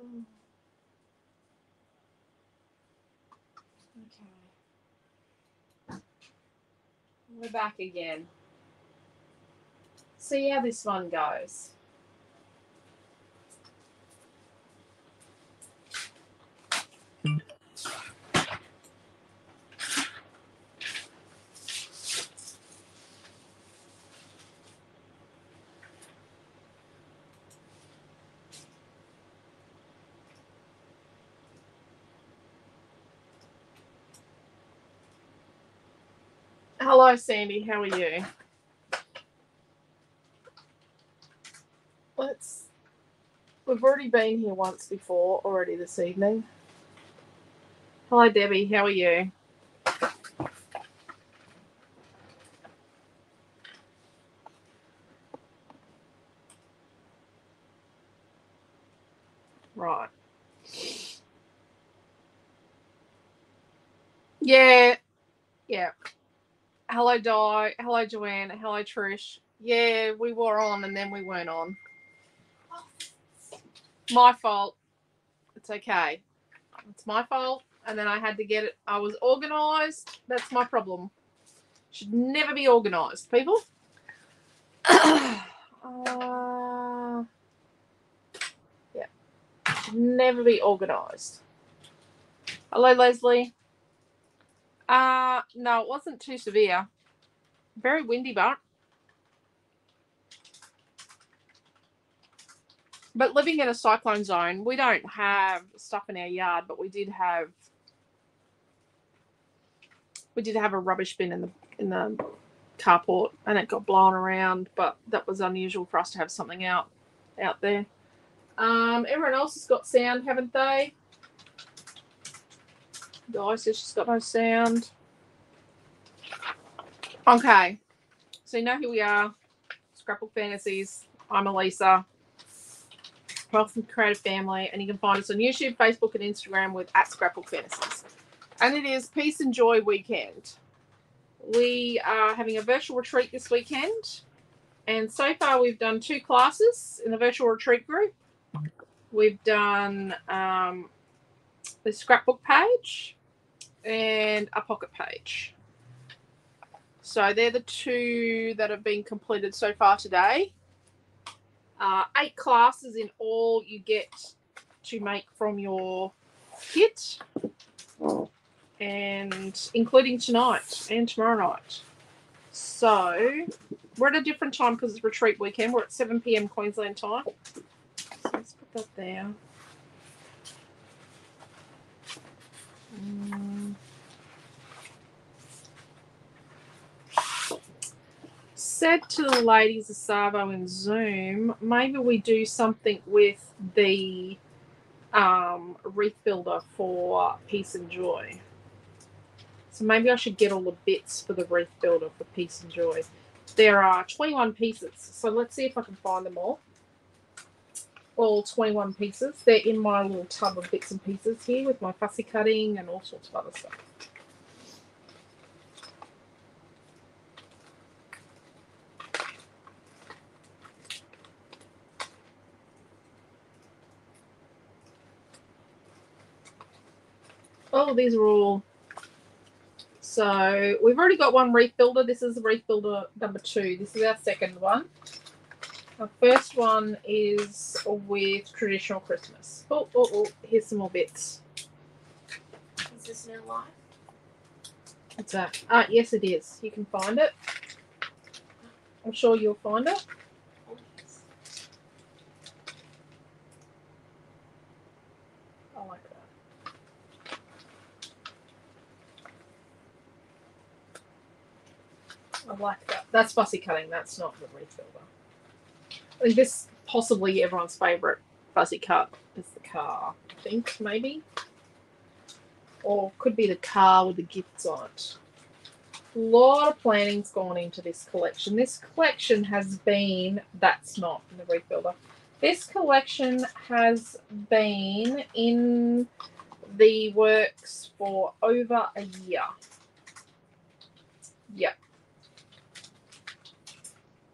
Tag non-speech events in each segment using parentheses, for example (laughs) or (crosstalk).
Okay. We're back again. See how this one goes. Hello, Sandy. How are you? Let's. We've already been here once before already this evening. Hello, Debbie. How are you? Right. Yeah. Hello, Di. Hello, Joanne. Hello, Trish. Yeah, we were on and then we weren't on. My fault. It's okay. It's my fault. And then I had to get it. I was organized. That's my problem. Should never be organized, people. (coughs) uh, yeah. Should never be organized. Hello, Leslie. Uh, no, it wasn't too severe. Very windy, but. But living in a cyclone zone, we don't have stuff in our yard, but we did have we did have a rubbish bin in the in the carport and it got blown around, but that was unusual for us to have something out out there. Um, everyone else has got sound, haven't they? Di says she's got no sound. Okay. So you know who we are. Scrapbook Fantasies. I'm Alicia. Welcome to Creative Family. And you can find us on YouTube, Facebook, and Instagram with at Scrapbook Fantasies. And it is Peace and Joy Weekend. We are having a virtual retreat this weekend. And so far we've done two classes in the virtual retreat group. We've done um, the scrapbook page and a pocket page. So they're the two that have been completed so far today. Uh, eight classes in all you get to make from your kit, and including tonight and tomorrow night. So we're at a different time because it's retreat weekend. We're at 7 p.m. Queensland time. So let's put that there. Mm. Said to the ladies of Savo in Zoom, maybe we do something with the um, wreath builder for peace and joy. So maybe I should get all the bits for the wreath builder for peace and joy. There are 21 pieces, so let's see if I can find them all. All 21 pieces. They're in my little tub of bits and pieces here with my fussy cutting and all sorts of other stuff. These are all. So we've already got one wreath builder. This is wreath builder number two. This is our second one. Our first one is with traditional Christmas. Oh, oh, oh, here's some more bits. Is this new life? What's that? Ah, yes, it is. You can find it. I'm sure you'll find it. Oh, yes. I like that. I like that. That's fussy cutting. That's not the builder. I think this possibly everyone's favourite fussy cut is the car. I think maybe, or could be the car with the gifts on it. A lot of planning's gone into this collection. This collection has been that's not in the builder. This collection has been in the works for over a year. Yep.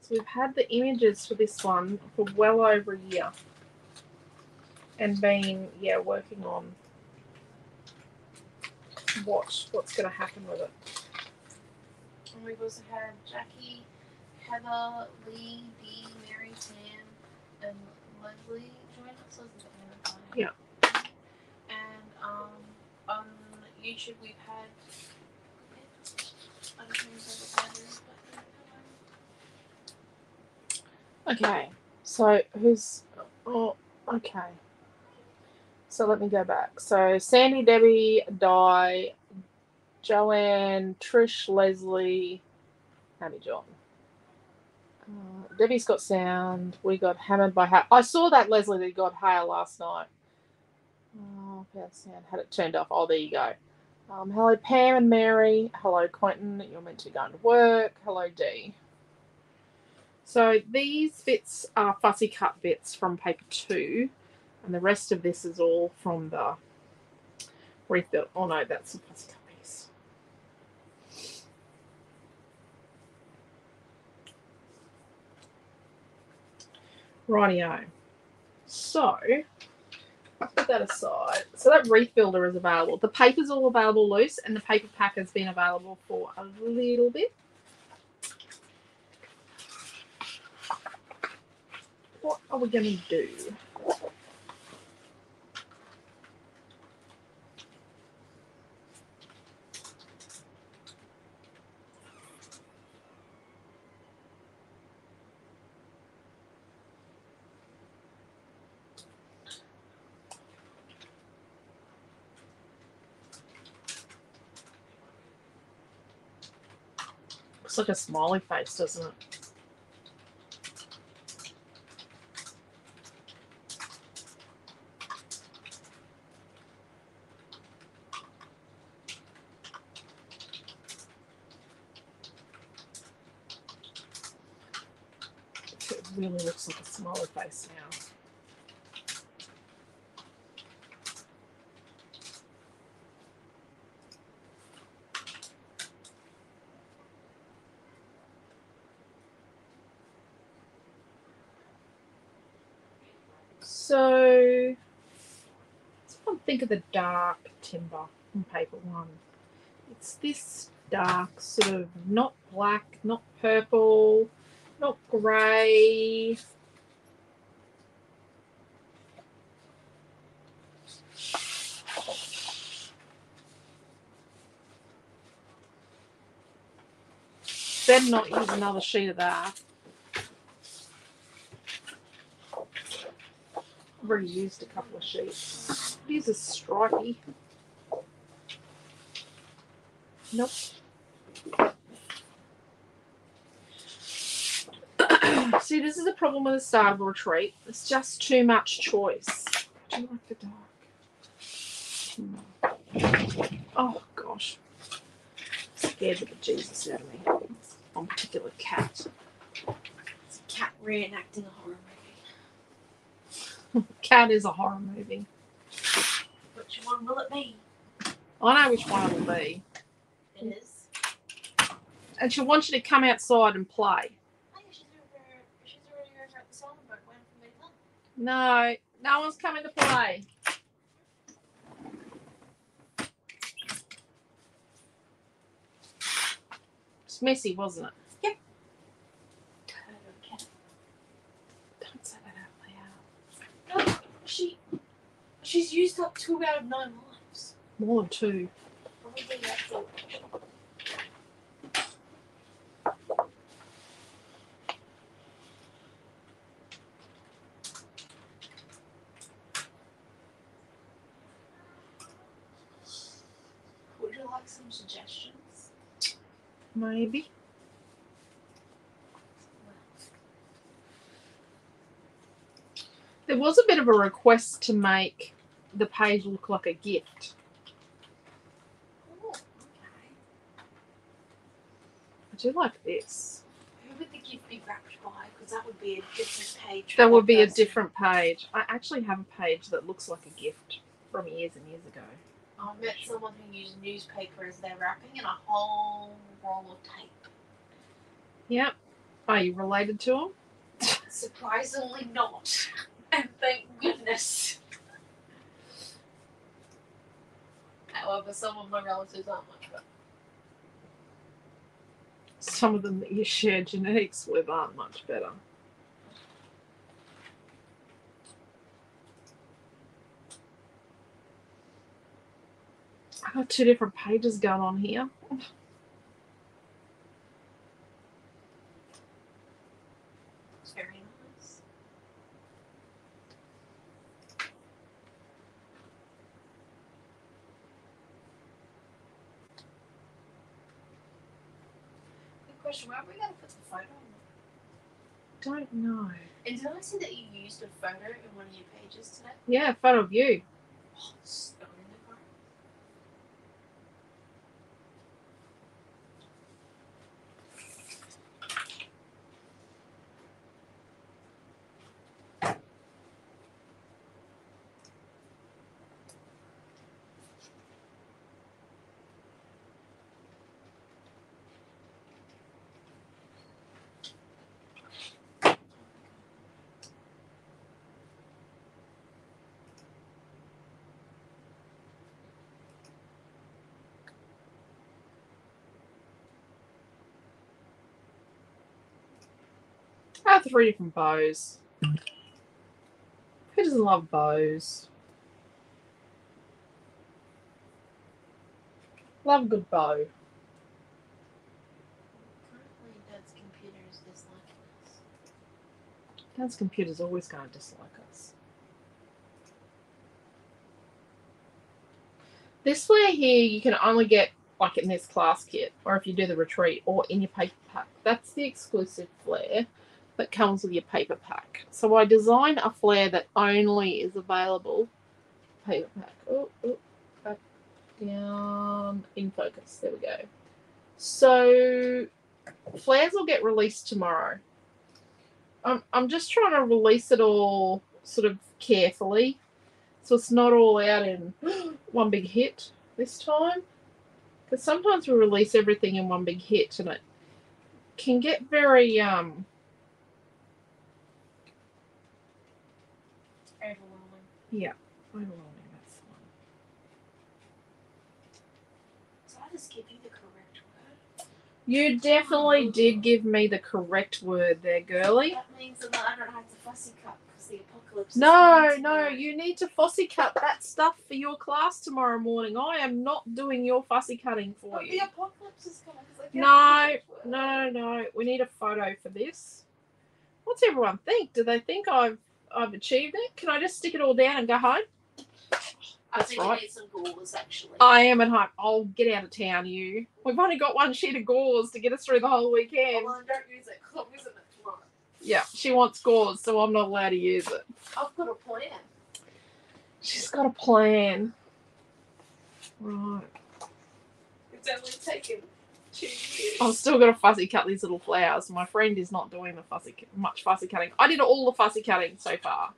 So we've had the images for this one for well over a year. and been yeah working on what what's going to happen with it. And we've also had Jackie, Heather, Lee, Dee, Mary, Tam, and Leslie join us. Leslie's the end of the Yeah. And um, on YouTube we've had. I don't know what that is, but Okay, so who's oh okay. So let me go back. So Sandy, Debbie, Di, Joanne, Trish, Leslie, Abby John. Uh, Debbie's got sound. We got hammered by hair. I saw that Leslie that got hair last night. Oh, okay, sound had it turned off. Oh, there you go. Um, hello, Pam and Mary. Hello, Quentin. You're meant to be going to work. Hello, Dee. So these bits are fussy cut bits from paper two, and the rest of this is all from the refill. Oh no, that's a fussy cut piece. Rightio. So I'll put that aside. So that wreath builder is available. The paper's all available loose, and the paper pack has been available for a little bit. What are we going to do? Looks like a smiley face, doesn't it really like face now. So, think of the dark timber on paper one. It's this dark, sort of not black, not purple, not grey. Better not use another sheet of that. I've already used a couple of sheets. These are stripy. Nope. (coughs) See, this is a problem with the start of a retreat. It's just too much choice. Do you like the dark? Hmm. Oh gosh. Scared of the Jesus out of me. One particular cat. it's a cat reenacting a horror movie. (laughs) Cat is a horror movie. Which one will it be? I know which one it will be. It is. And she wants you to come outside and play. She's over. She's already over at the songbird waiting for me to come. No, no one's coming to play. It's messy, wasn't it? Turtle cat. Don't say that out loud. No, she. She's used up two out of nine lives. More than two. Probably that's all. Would you like some suggestions? Maybe. There was a bit of a request to make the page look like a gift. Oh, okay. I do like this. Who would the gift be wrapped by? Because that would be a different page. That would be a different page. I actually have a page that looks like a gift from years and years ago. I met someone who used newspaper as their wrapping and a whole roll of tape. Yep. Are you related to them? Surprisingly not. And thank goodness. However, some of my relatives aren't like that. Some of them that you share genetics with aren't much better. Got two different pages going on here. It's. Good question. Where are we going to put the photo? on? Don't know. And did I see that you used a photo in one of your pages today? Yeah, photo of you. Oh, the car. I have three different bows. Who doesn't love bows? Love a good bow. Dad's computer is disliking us. Dad's computer's always going to dislike us. This flare here you can only get like in this class kit, or if you do the retreat, or in your paper pack. That's the exclusive flare that comes with your paper pack. So I design a flare that only is available paper pack. Oh, oh, back down in focus. There we go. So flares will get released tomorrow. I'm I'm just trying to release it all sort of carefully, so it's not all out in (gasps) one big hit this time. Because sometimes we release everything in one big hit, and it can get very um Overwhelming. overwhelming. That's fine. So I just give you the correct word. You definitely did give me the correct word there, girly. That means that I don't have to fussy cut because the apocalypse. No, no, you need to fussy cut that stuff for your class tomorrow morning. I am not doing your fussy cutting for But you. the apocalypse is coming. 'cause I gave No, you the word. No, no, we need a photo for this. What's everyone think? Do they think I've I've achieved it? Can I just stick it all down and go home? I That's think right. you need some gauze actually. I am at home. I'll get out of town, you. We've only got one sheet of gauze to get us through the whole weekend. Oh, well, then don't use it because I'm using it tomorrow. Yeah, she wants gauze, so I'm not allowed to use it. I've got a plan. She's got a plan. Right. It's only taken I've still gonna fussy cut these little flowers. My friend is not doing the fussy much fussy cutting. I did all the fussy cutting so far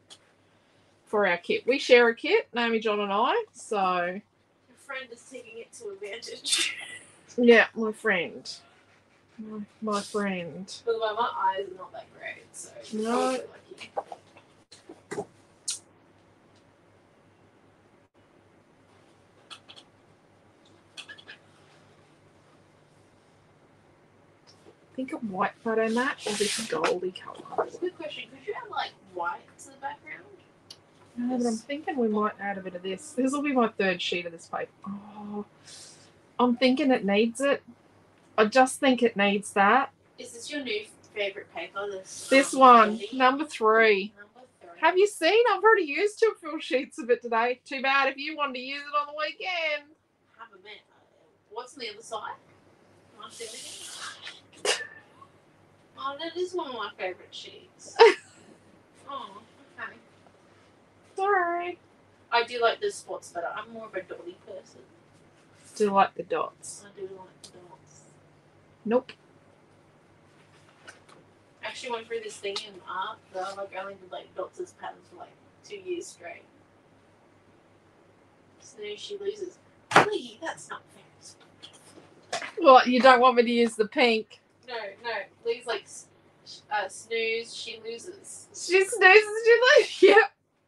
for our kit. We share a kit, Naomi, John, and I. So Your friend is taking it to advantage. yeah, my friend, my, my friend. By the way, my eyes are not that great, so No. Think of white photo mat or this goldy colour. That's a good question. Could you add like white to the background? No, but I'm thinking we might add a bit of this. This will be my third sheet of this paper. Oh, I'm thinking it needs it. I just think it needs that. Is this your new favorite paper? This This one, number three. Number three. Have you seen? I've already used two full sheets of it today. Too bad if you wanted to use it on the weekend. Have a minute. What's on the other side? Can I see it again? Oh, that is one of my favorite sheets. (laughs) oh, okay. Sorry. I do like the spots better. I'm more of a dotty person. Do like the dots? I do like the dots. Nope. I actually went through this thing in art that I like only did like dots as patterns for like two years straight. So now she loses. Lee, that's not fair. What? You don't want me to use the pink? No, no. Lee's like uh, snooze, she loses. She snoozes. She like. (laughs) Yep.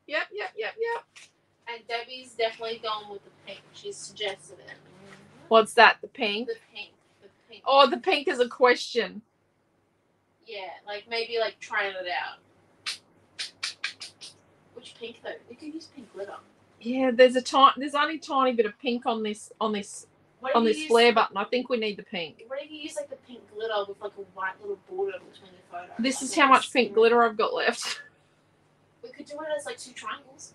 Yep. Yep. Yep. Yep. And Debbie's definitely gone with the pink. She's suggested it. What's that? The pink? The pink. The pink. Oh, the pink is a question. Yeah, like maybe like trying it out. Which pink though? You could use pink glitter. Yeah, there's a tiny. There's only a tiny bit of pink on this on this What on this flare button. I think we need the pink. What if you use like the pink glitter with like a white little border between your photo? This is how much pink glitter I've got left. (laughs) We could do it as like two triangles.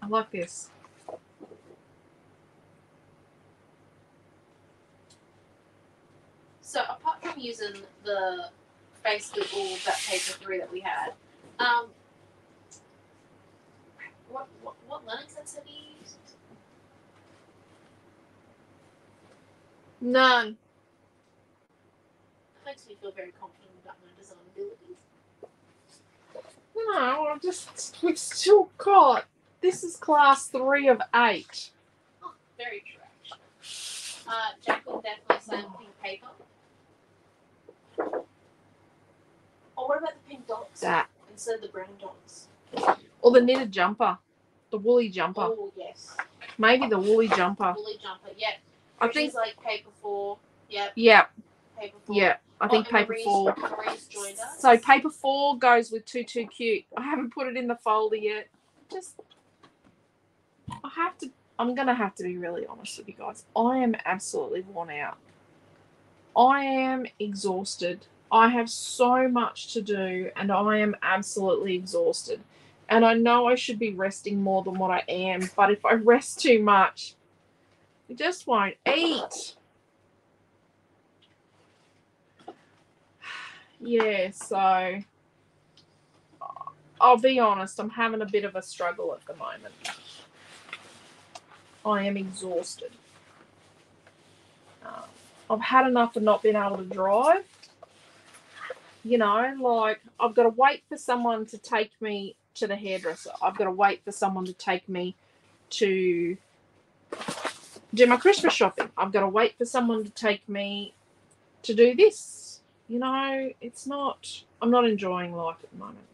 I like this. So apart from using the basically all that paper three that we had, um, what what, what Linux have you used? None. That makes me feel very confident about my design abilities. No, I've just we've still got. This is class three of eight. Oh, very true actually. Uh, Jack would definitely say pink paper. Or what about the pink dots That instead of the brown dots? Or the knitted jumper, the woolly jumper. Oh yes, Maybe the woolly jumper. woolly jumper. Yep. I Which think. like paper four. Yep. Yeah, Paper four. yeah. I think Oh, paper Marie's- four. Marie's. So paper four goes with two too cute. I haven't put it in the folder yet. Just I have to I'm gonna have to be really honest with you guys. I am absolutely worn out. I am exhausted. I have so much to do and I am absolutely exhausted. And I know I should be resting more than what I am, but if I rest too much, I just won't eat. (sighs) Yeah, so I'll be honest, I'm having a bit of a struggle at the moment. I am exhausted. Um, I've had enough of not being able to drive. You know, like I've got to wait for someone to take me to the hairdresser. I've got to wait for someone to take me to do my Christmas shopping. I've got to wait for someone to take me to do this. You know, it's not. I'm not enjoying life at the moment.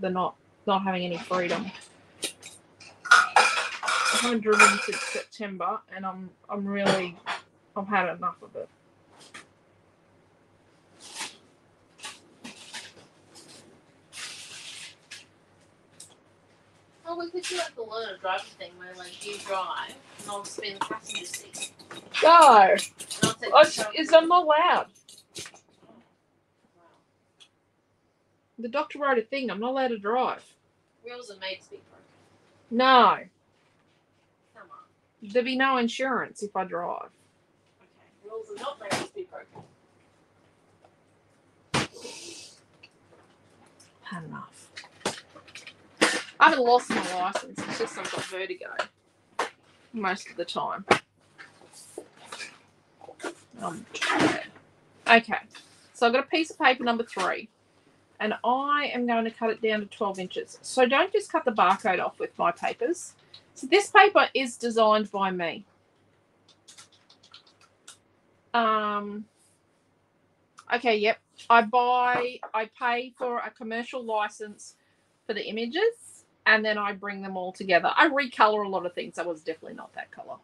The not not having any freedom. I haven't driven since September, and I'm I'm really I've had enough of it. Oh, we could do like a driving thing where like you drive and I'll spin the passenger seat. No, And I'll take I, the car- it's I'm not allowed. Wow. The doctor wrote a thing. I'm not allowed to drive. Wheels are made to be broken. No, Come on. there'd be no insurance if I drive. Okay. Wheels are not made to be broken. Had enough. I haven't lost my license. It's just I've got vertigo most of the time. Um, okay, so I've got a piece of paper number three, and I am going to cut it down to 12 inches. So don't just cut the barcode off with my papers. So this paper is designed by me. Um, okay, yep. I buy, I pay for a commercial license for the images, and then I bring them all together. I recolor a lot of things. That was definitely not that color.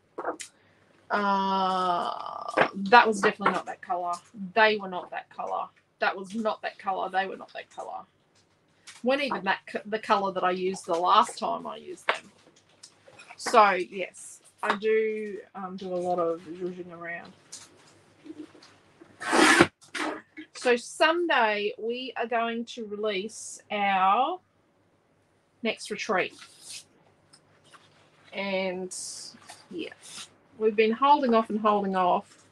Uh, that was definitely not that color. They were not that color. That was not that color. They were not that color. Weren't even that the color that I used the last time I used them. So yes, I do um, do a lot of zhuzhing around. So someday we are going to release our next retreat. And yeah, we've been holding off and holding off.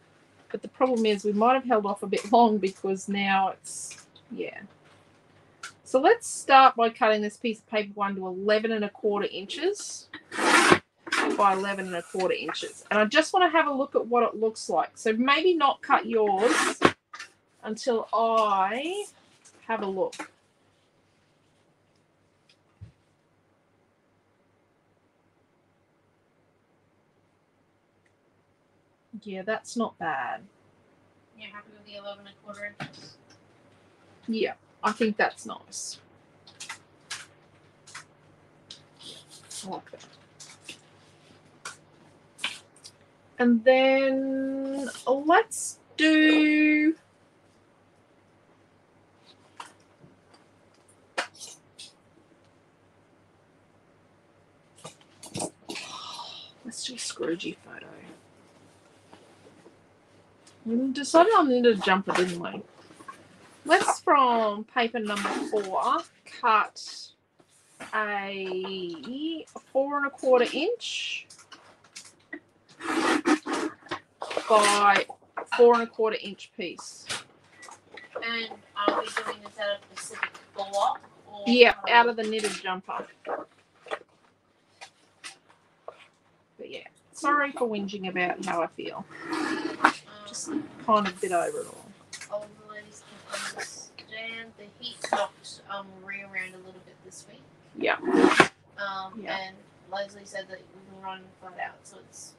But the problem is we might have held off a bit (laughs) long because now it's yeah. So let's start by cutting this piece of paper one to 11 and a quarter inches by 11 and a quarter inches. And I just want to have a look at what it looks like. So maybe not cut yours until I have a look. Yeah, that's not bad. Yeah, happy with the 11 and a quarter inches? Yeah, I think that's nice. I like that. And then let's do. Let's do a Scroogey photo. We decided on the jumper, didn't we? Let's from paper number four cut a four and a quarter inch by four and a quarter inch piece. And are we doing this out of Pacific block? Or Yeah, out of the knitted jumper. But yeah, sorry for whinging about how I feel. Just kind of bit over it all. all the ladies can understand the heat um Marie around a little bit this week. Yeah. Um Yeah. and Leslie said that we've been running flat out, so it's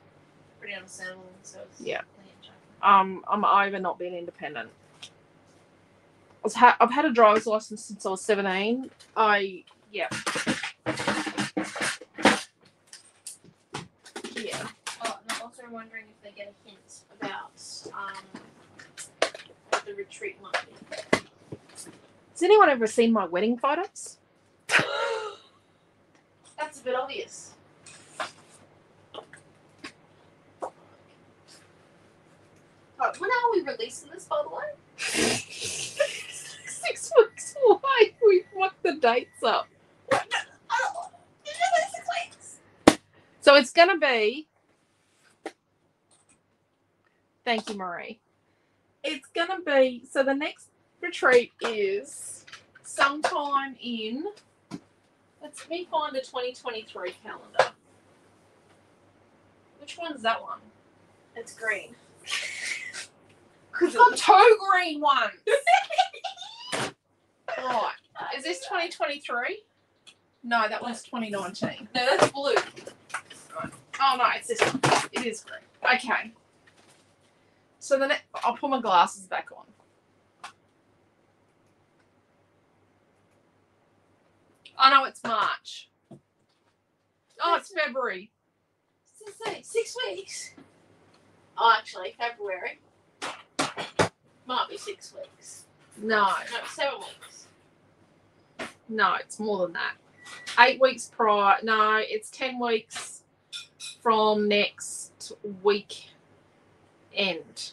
pretty understandable. So it's Yeah. plenty of jumper. Um, I'm over not being independent. I was ha- I've had a driver's license since I was 17. I yeah. Yeah. Oh, and I'm also wondering if they get a hint about um what the retreat. Has anyone ever seen my wedding photos? (laughs) That's a bit obvious. Oh, when are we releasing this, by the way? (laughs) Six weeks away. We fucked the dates up. Oh, did you say six weeks? So it's gonna be. Thank you, Marie. It's gonna be so the next retreat is sometime in. Let's me find the 2023 calendar. Which one's that one? It's green. We've got two green ones. (laughs) right. Is this 2023? No, that one's 2019. No, that's blue. Oh no, it's this one. It is green. Okay. So then I'll put my glasses back on. Oh no, it's March. Oh, it's February. Six weeks. Oh, actually, February. Might be six weeks. No, No, seven weeks. no, it's more than that. Eight weeks prior. No, it's ten weeks from next week end.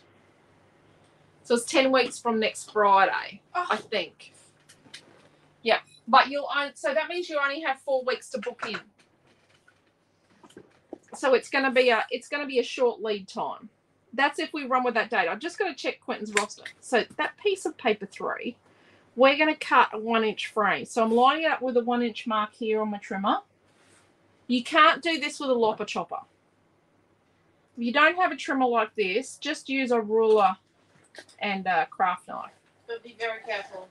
So it's ten weeks from next Friday. Oh. I Oh, think. Yeah, but you'll own, so that means you only have four weeks to book in. So it's gonna be a it's gonna be a short lead time. That's if we run with that date. I'm just gonna check Quentin's roster. So that piece of paper three, we're gonna cut a one inch frame. So I'm lining it up with a one inch mark here on my trimmer. You can't do this with a lopper chopper. If you don't have a trimmer like this, just use a ruler and a craft knife. but be very careful.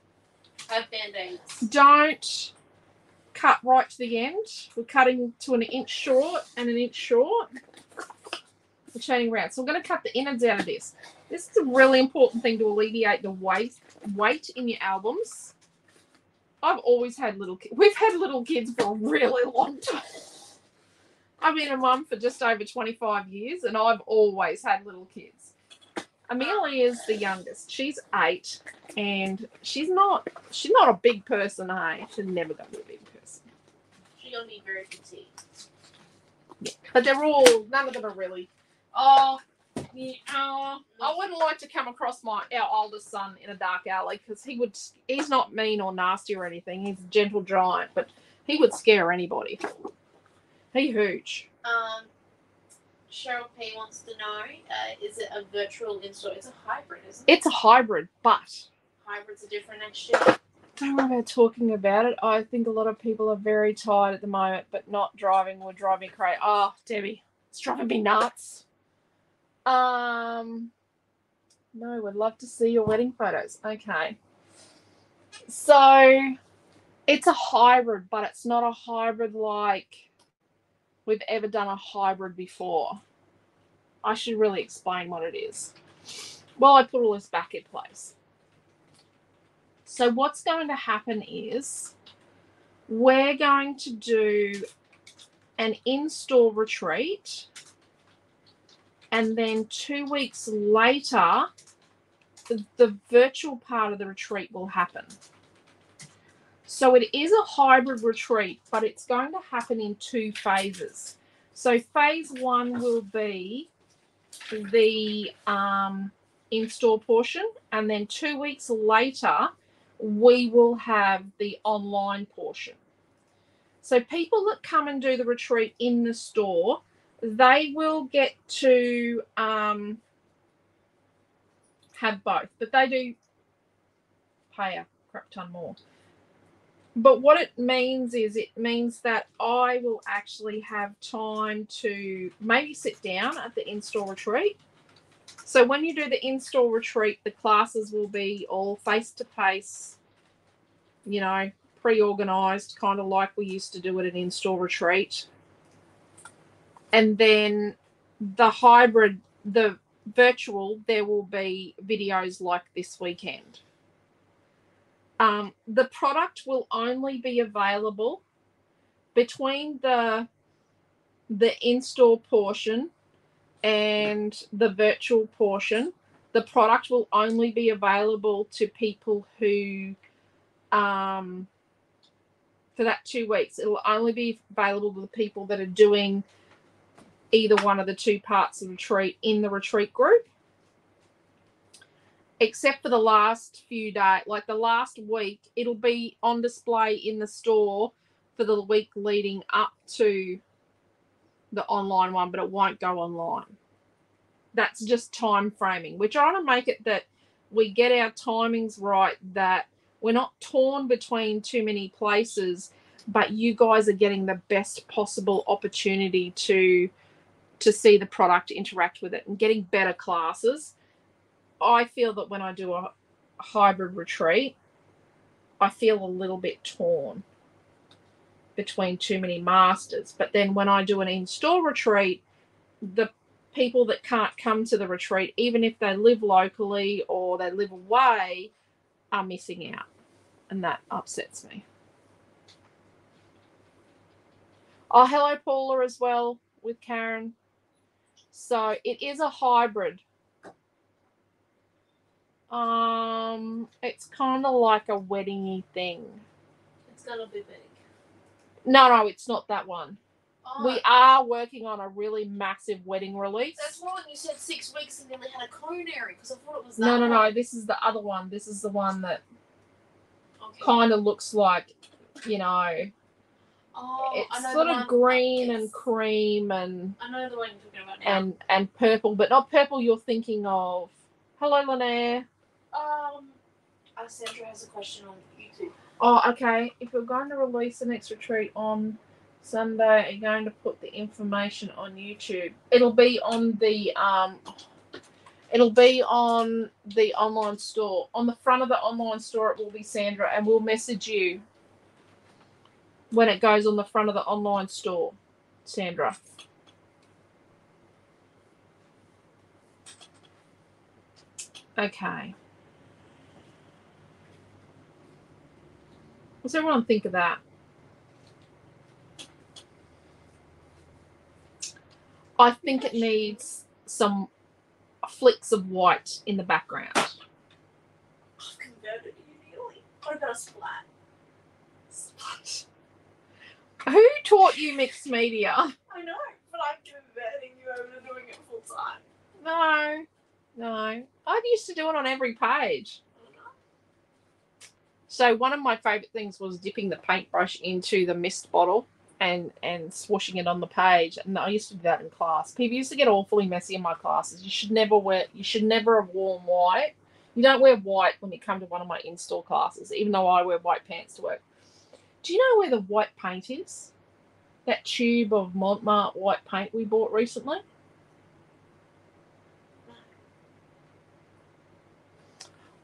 Have band aids. don't cut right to the end. We're cutting to an inch short and an inch short. We're chaining around. So I'm going to cut the innards out of this. This is a really important thing to alleviate the weight weight in your albums. I've always had little kids. We've had little kids for a really long time. I've been a mum for just over 25 years and I've always had little kids. Amelia is the youngest. She's eight and she's not she's not a big person, eh? hey. She's never gonna be a big person. She's gonna be very petite. But they're all none of them are really oh yeah, oh, I wouldn't like to come across my our oldest son in a dark alley because he would he's not mean or nasty or anything. He's a gentle giant, but he would scare anybody. He huge. Um, Cheryl P wants to know: uh, Is it a virtual install? It's a hybrid, isn't it? It's a hybrid, but Hybrids are different next year. don't worry about talking about it. I think a lot of people are very tired at the moment, but not driving would drive me crazy. Oh, Debbie, it's driving me nuts. Um, no, would love to see your wedding photos. Okay. So it's a hybrid, but it's not a hybrid like we've ever done a hybrid before. I should really explain what it is. Well, I put all this back in place. So what's going to happen is we're going to do an in store retreat. And then two weeks later, the, the virtual part of the retreat will happen. So it is a hybrid retreat, but it's going to happen in two phases. So phase one will be the um, in-store portion, and then two weeks later, we will have the online portion. So people that come and do the retreat in the store, they will get to um, have both, but they do pay a crap ton more. But what it means is it means that I will actually have time to maybe sit down at the in store retreat. So when you do the in store retreat, the classes will be all face to face, you know, pre organized, kind of like we used to do at an in store retreat. And then the hybrid, the virtual, there will be videos like this weekend. Um, the product will only be available between the the in-store portion and the virtual portion. The product will only be available to people who, um, for that two weeks, it will only be available to the people that are doing either one of the two parts of the retreat in the retreat group except for the last few days, like the last week, it'll be on display in the store for the week leading up to the online one, but it won't go online. That's just time framing. We're trying to make it that we get our timings right, that we're not torn between too many places, but you guys are getting the best possible opportunity to to see the product, interact with it, and getting better classes I feel that when I do a hybrid retreat, I feel a little bit torn between too many masters. But then when I do an in store retreat, the people that can't come to the retreat, even if they live locally or they live away, are missing out. And that upsets me. Oh, hello, Paula, as well with Karen. So it is a hybrid um, it's kind of like a weddingy thing. It's gonna be big. No, no, it's not that one. Oh, We are working on a really massive wedding release. that's why when you said six weeks and nearly had a coronary because I thought it was that. No, no, no. This is the other one. This is the one that Okay. kind of looks like, you know, Oh, I it's know sort of one- green and cream and I know the one you're talking about now. and and purple, but not purple. You're thinking of. Hello, Lanaire. Um, uh, Sandra has a question on YouTube. Oh, okay. If you're going to release the next retreat on Sunday, are you going to put the information on YouTube? It'll be on the um it'll be on the online store. On the front of the online store it will be Sandra and we'll message you when it goes on the front of the online store. Sandra. Okay. What's everyone think of that? I think it needs some flicks of white in the background. I've converted you nearly. What about a splat? Who taught you mixed media? I know, but I'm converting you over to doing it full time. No, no. I used to do it on every page. So one of my favorite things was dipping the paintbrush into the mist bottle and and swooshing it on the page. And I used to do that in class. People used to get awfully messy in my classes. You should never wear. You should never have worn white. You don't wear white when you come to one of my in-store classes, even though I wear white pants to work. Do you know where the white paint is? That tube of Mont Marte white paint we bought recently.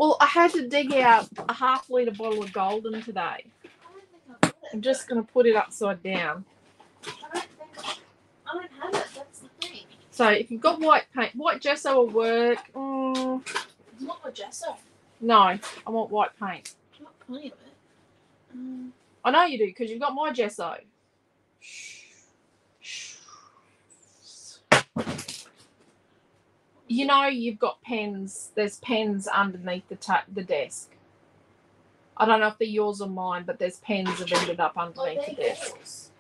Well, I had to dig out a half litre bottle of golden today. I don't think I've got it. I'm just going to put it upside down. I don't think I don't have it. That's the thing. So if you've got white paint, white gesso will work. Mm, It's not the gesso. no, I want white paint. I've got plenty of it. Um, I know you do because you've got my gesso. You know, you've got pens. There's pens underneath the ta- the desk. I don't know if they're yours or mine, but there's pens have ended up Oh, underneath the desk.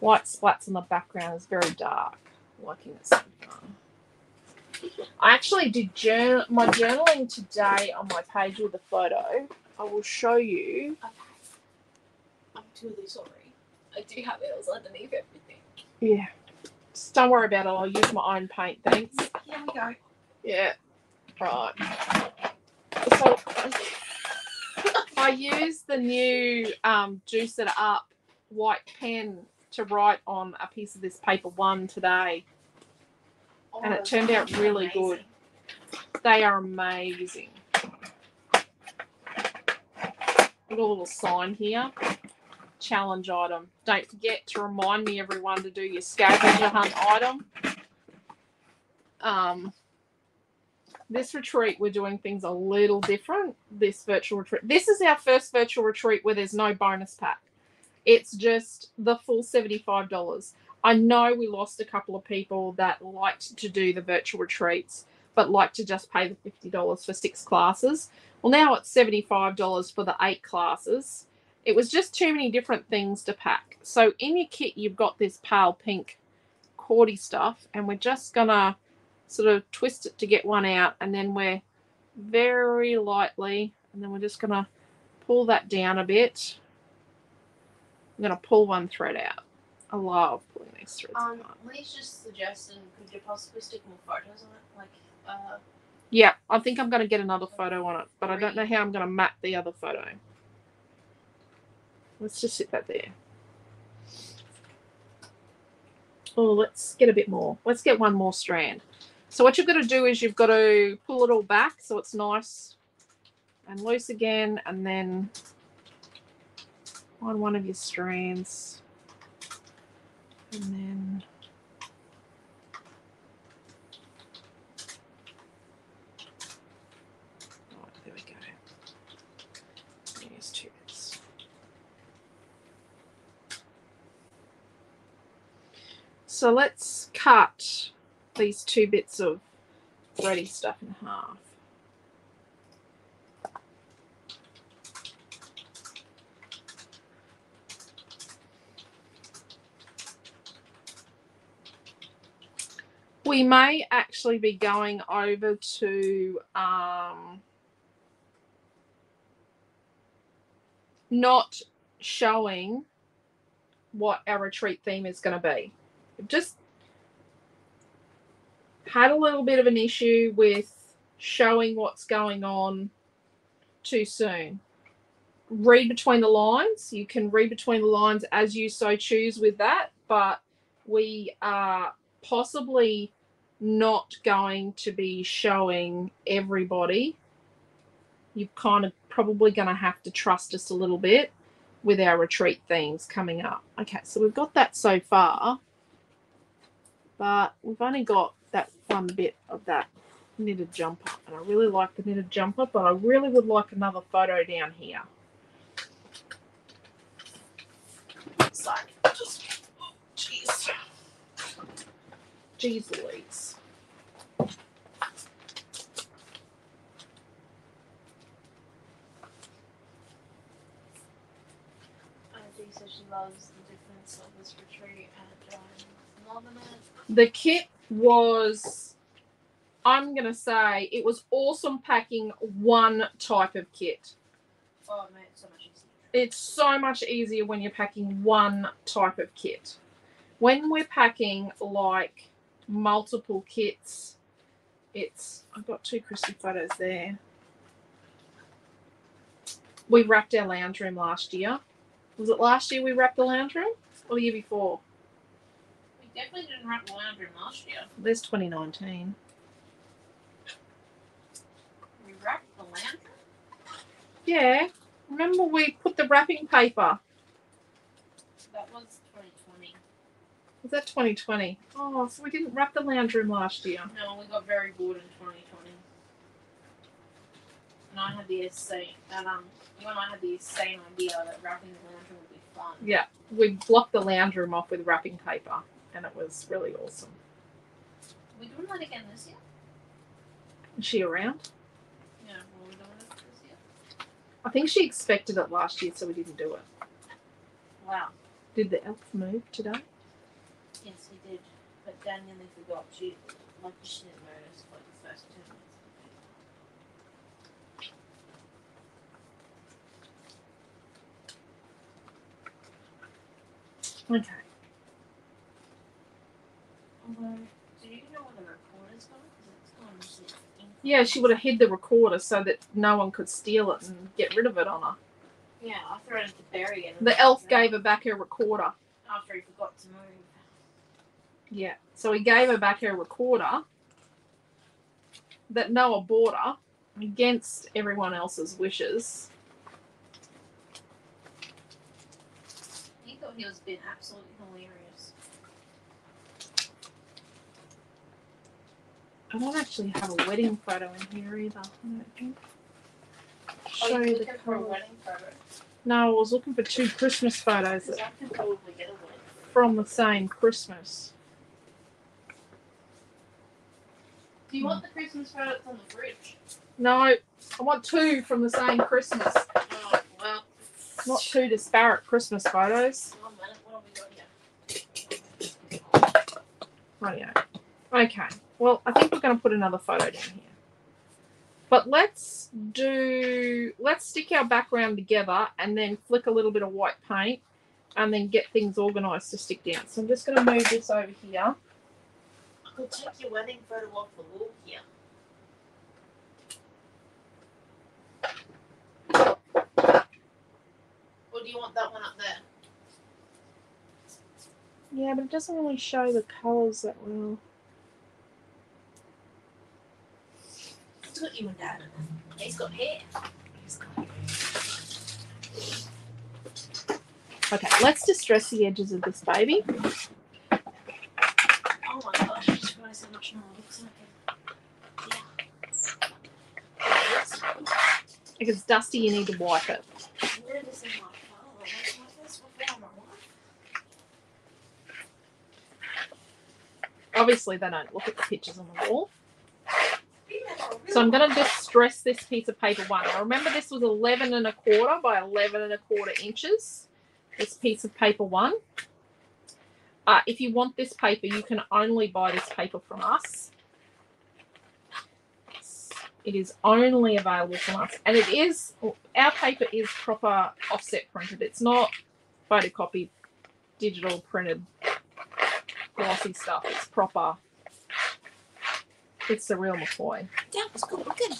White splats on the background is very dark. Liking it so far. I actually did journal my journaling today on my page with a photo. I will show you. Okay. I'm truly sorry. I do have L's underneath everything. Yeah. Just don't worry about it. I'll use my own paint. Thanks. Here we go. Yeah. Right. So (laughs) I used the new um, Juice It Up white pen to write on a piece of this paper one today. And it Oh, turned out really amazing. good. They are amazing. Got a little sign here. Challenge item. Don't forget to remind me, everyone, to do your scavenger hunt item. Um, this retreat, we're doing things a little different. This virtual retreat. This is our first virtual retreat where there's no bonus pack. It's just the full $75. I know we lost a couple of people that liked to do the virtual retreats, but like to just pay the fifty dollars for six classes. Well, now it's seventy five dollars for the eight classes. It was just too many different things to pack. So in your kit, you've got this pale pink cordy stuff, and we're just gonna sort of twist it to get one out, and then we're very lightly, and then we're just gonna pull that down a bit. I'm gonna pull one thread out. I love pulling these threads Um, apart. Lee's just suggesting could you possibly stick more photos on it? Like, uh, Yeah, I think I'm going to get another photo on it, but I don't know how I'm going to map the other photo. Let's just sit that there. Oh, let's get a bit more. Let's get one more strand. So what you've got to do is you've got to pull it all back so it's nice and loose again, and then on one of your strands, and then Right, there we go. Two. So let's cut these two bits of ready stuff in half. We may actually be going over to um, not showing what our retreat theme is going to be. Just had a little bit of an issue with showing what's going on too soon. Read between the lines. You can read between the lines as you so choose with that, but we are possibly not going to be showing everybody. You're kind of probably going to have to trust us a little bit with our retreat themes coming up. Okay, so we've got that so far, but we've only got one bit of that knitted jumper, and I really like the knitted jumper, but I really would like another photo down here. So, just, oh, jeez. Jeez Louise. says she loves the difference of this retreat and um. The kit was, I'm going to say, it was awesome packing one type of kit. Oh, it made it so much easier. It's so much easier when you're packing one type of kit. When we're packing like multiple kits, it's, I've got two Christy photos there. We wrapped our lounge room last year. Was it last year we wrapped the lounge room? Or the year before? We definitely didn't wrap the lounge room last year. There's 2019. We wrapped the lounge room? Yeah. Remember we put the wrapping paper. That was 2020. Was that 2020? Oh, so we didn't wrap the lounge room last year. No, we got very bored in 2020. And I had the same, and um, you and I had the same idea that wrapping the lounge room would be fun. Yeah, we blocked the lounge room off with wrapping paper, and it was really awesome. we doing that again this year? Is she around? Yeah, well, we don't have this yet. I think she expected it last year, so we didn't do it. Wow. Did the elf move today? Yes, we did. But Daniel forgot. She, like, she didn't notice like the first two minutes. Okay. Although, do you know where the recorder's gone? Because it's gone missing. Yeah, she would have hid the recorder so that no one could steal it and get rid of it on her. Yeah, I threw it to bury it. The elf gave her back her recorder. After he forgot to move. Yeah. So he gave her back her recorder that Noah bought her against everyone else's wishes. He thought he was being absolutely hilarious. I don't actually have a wedding photo in here either. I don't think. Oh, Show you're you the looking for a colour. wedding photo? No, I was looking for two Christmas photos I can probably get a from the same Christmas. Do you want the Christmas photo that's on the bridge? No, I want two from the same Christmas, Oh, well. not two disparate Christmas photos. Oh, One minute, what have we got here? Rightio. Okay. Well, I think we're going to put another photo down here. But let's do, let's stick our background together and then flick a little bit of white paint and then get things organised to stick down. So I'm just going to move this over here. I could take your wedding photo off the wall here. Or do you want that one up there? Yeah, but it doesn't really show the colours that well. Got you and dad. He's got hair. Okay, let's distress the edges of this baby. Oh my gosh, I just realised how much more it looks like. Yeah. If it's dusty, you need to wipe it. Where this in my file? I went like this before my life. Obviously, they don't look at the pictures on the wall. So I'm going to just stress this piece of paper one. Now remember this was 11 and a quarter by 11 and a quarter inches. This piece of paper one. Uh, if you want this paper, you can only buy this paper from us. It is only available from us. And it is, our paper is proper offset printed. It's not photocopied, digital printed, glossy stuff. It's proper. It's the real McCoy. That was good looking.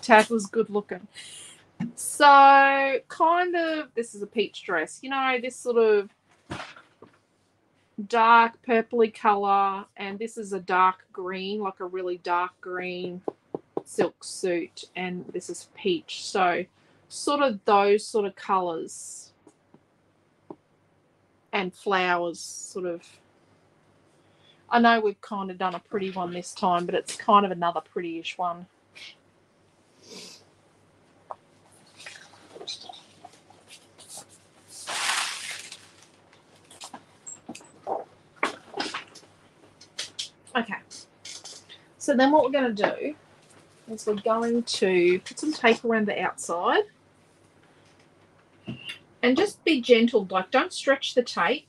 Taff was good looking. So, kind of, this is a peach dress. You know, this sort of dark purpley color, and this is a dark green, like a really dark green silk suit, and this is peach. So, sort of those sort of colors and flowers, sort of. I know we've kind of done a pretty one this time, but it's kind of another prettyish one. Okay. So then what we're going to do is we're going to put some tape around the outside and just be gentle. Like, don't stretch the tape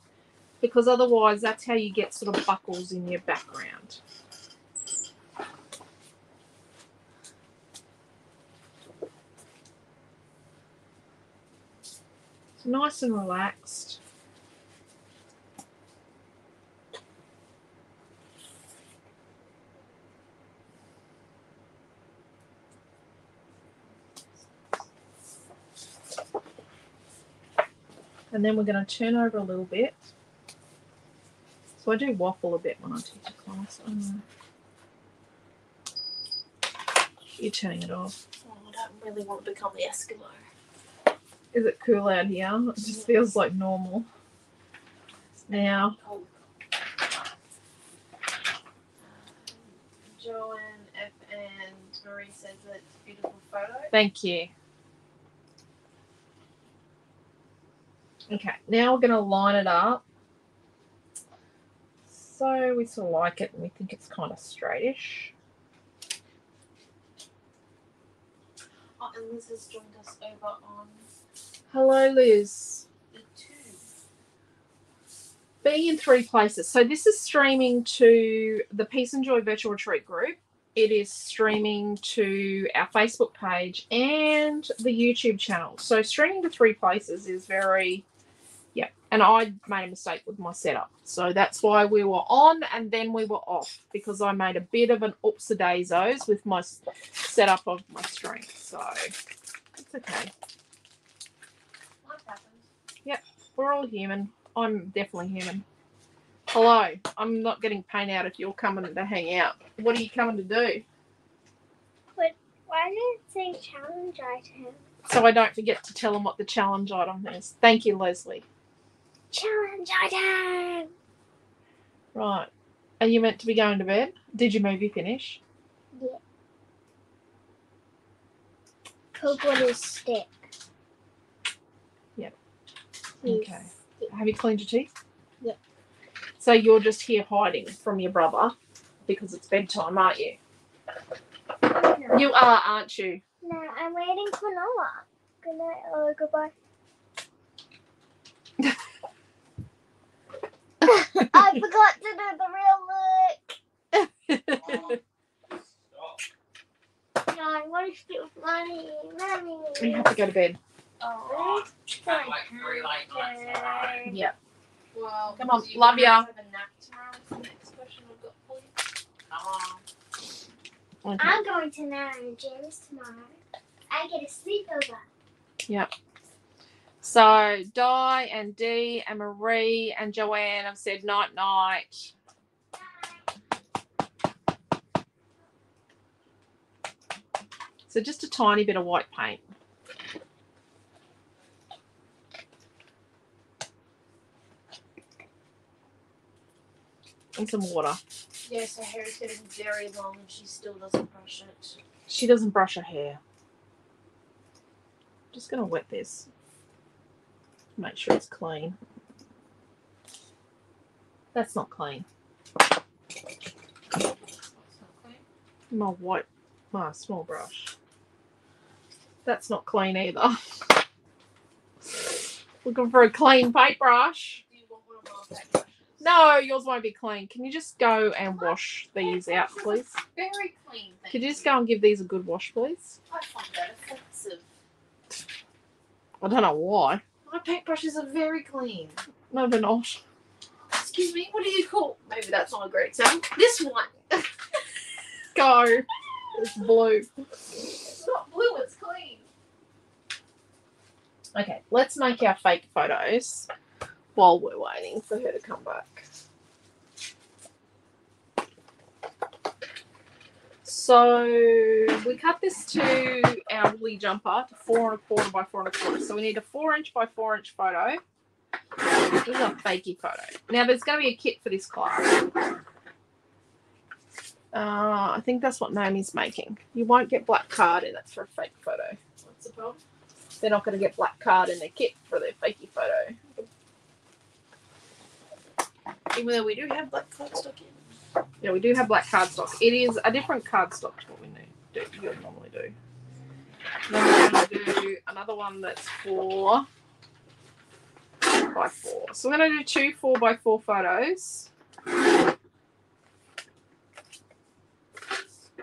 because otherwise that's how you get sort of buckles in your background. So nice and relaxed. And then we're going to turn over a little bit. So I do waffle a bit when I teach a class. Know. You're turning it off. Oh, I don't really want to become the Eskimo. Is it cool out here? It just feels like normal. Now, Oh. Joanne F and Marie says that it's a beautiful photo. thank you. Okay, now we're going to line it up. So we sort of like it and we think it's kind of straightish. Oh, and Liz has joined us over on Hello, Liz. the two. Be in three places. So this is streaming to the Peace and Joy Virtual Retreat group. It is streaming to our Facebook page and the YouTube channel. So streaming to three places is very. And I made a mistake with my setup, so that's why we were on and then we were off because I made a bit of an oops a daisies with my setup of my stream. So it's okay. Yep. We're all human. I'm definitely human. Hello. I'm not getting paint out if you're coming to hang out. What are you coming to do? But Why did it say challenge item? So I don't forget to tell them what the challenge item is. Thank you, Leslie. Challenge item! Right. Are you meant to be going to bed? Did your movie finish? Yeah. Coke water stick. Yep. Okay. Have you cleaned your teeth? Yep. So you're just here hiding from your brother because it's bedtime, aren't you? You are, aren't you? No, I'm waiting for Noah. Good night or goodbye. (laughs) (laughs) I forgot to do the real look. (laughs) No, I want to still funny. Mommy. you have to go to bed. Oh, Can't wait for you late nights tomorrow. Yep. Well, Come on, you love ya. Have a nap tomorrow. Is the next question I've got for you. Come on. Okay. I'm going to Nine James tomorrow. I get a sleepover. So Di and Dee and Marie and Joanne have said night night. So just a tiny bit of white paint. And some water. Yeah, so Harry's getting very long and she still doesn't brush it. She doesn't brush her hair. I'm Just gonna wet this. Make sure it's clean. That's not clean. Not clean. My white, my small brush. That's not clean either. (laughs) Looking for a clean paintbrush. You want one of our paintbrushes? No, yours won't be clean. Can you just go and wash these out, please? Very clean. Could you just go and give these a good wash, please? I find that offensive. I don't know why. My paintbrushes are very clean. No, they're not. Excuse me, what do you call? Maybe that's not a great sound. This one. (laughs) Go. It's blue. It's not blue. It's clean. Okay, let's make our fake photos while we're waiting for her to come back. So we cut this to our woolly jumper to four and a quarter by four and a quarter. So we need a four inch by four inch photo. This is a fakey photo. Now there's going to be a kit for this class. Uh, I think that's what Naomi's making. You won't get black card in. That's for a fake photo. What's the problem? They're not going to get black card in their kit for their fakey photo. Even though we do have black cardstock in. Yeah, we do have black cardstock. It is a different cardstock to what we need do you normally do. Then we're going to do another one that's four by four. So we're going to do two four by four photos.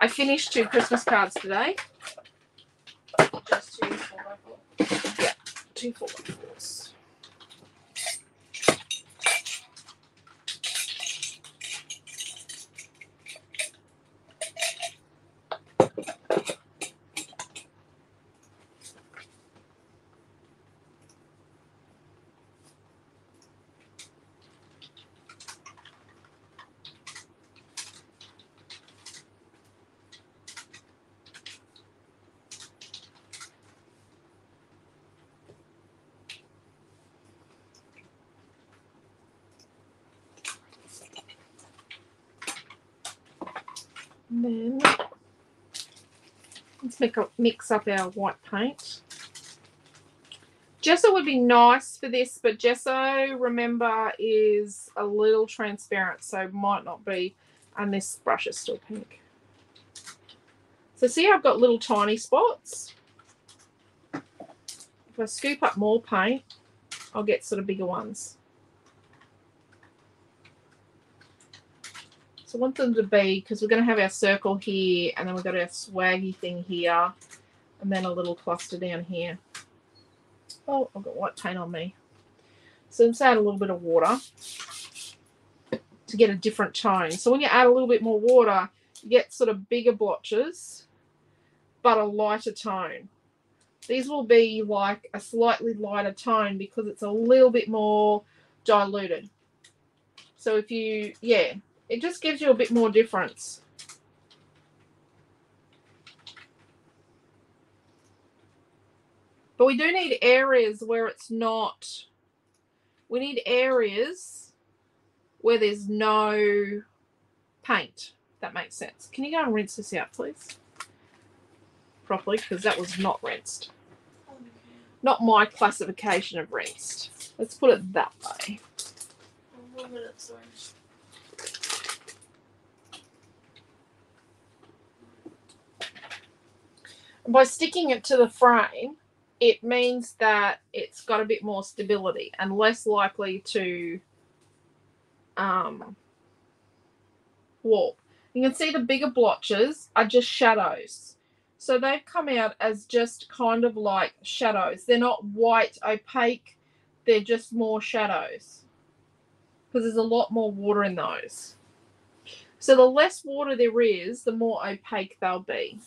I finished two Christmas cards today. Just two four by four. Yeah, Two four by fours. And then up, mix up our white paint. Gesso would be nice for this, but gesso, remember, is a little transparent, so might not be. And this brush is still pink. So see I've got little tiny spots? if I scoop up more paint, I'll get sort of bigger ones. So I want them to be because we're going to have our circle here, and then we've got our swaggy thing here, and then a little cluster down here. Oh, I've got white paint on me. So let's add a little bit of water to get a different tone. So when you add a little bit more water, you get sort of bigger blotches, but a lighter tone. These will be like a slightly lighter tone because it's a little bit more diluted. So if you, yeah, it just gives you a bit more difference. But we do need areas where it's not, we need areas where there's no paint. That makes sense. Can you go and rinse this out, please? Properly, because that was not rinsed. Not my classification of rinsed. Let's put it that way. One minute, sorry. And by sticking it to the frame, it means that it's got a bit more stability and less likely to um, warp. You can see the bigger blotches are just shadows. So they've come out as just kind of like shadows. They're not white, opaque, they're just more shadows. Because there's a lot more water in those. So the less water there is, the more opaque they'll be.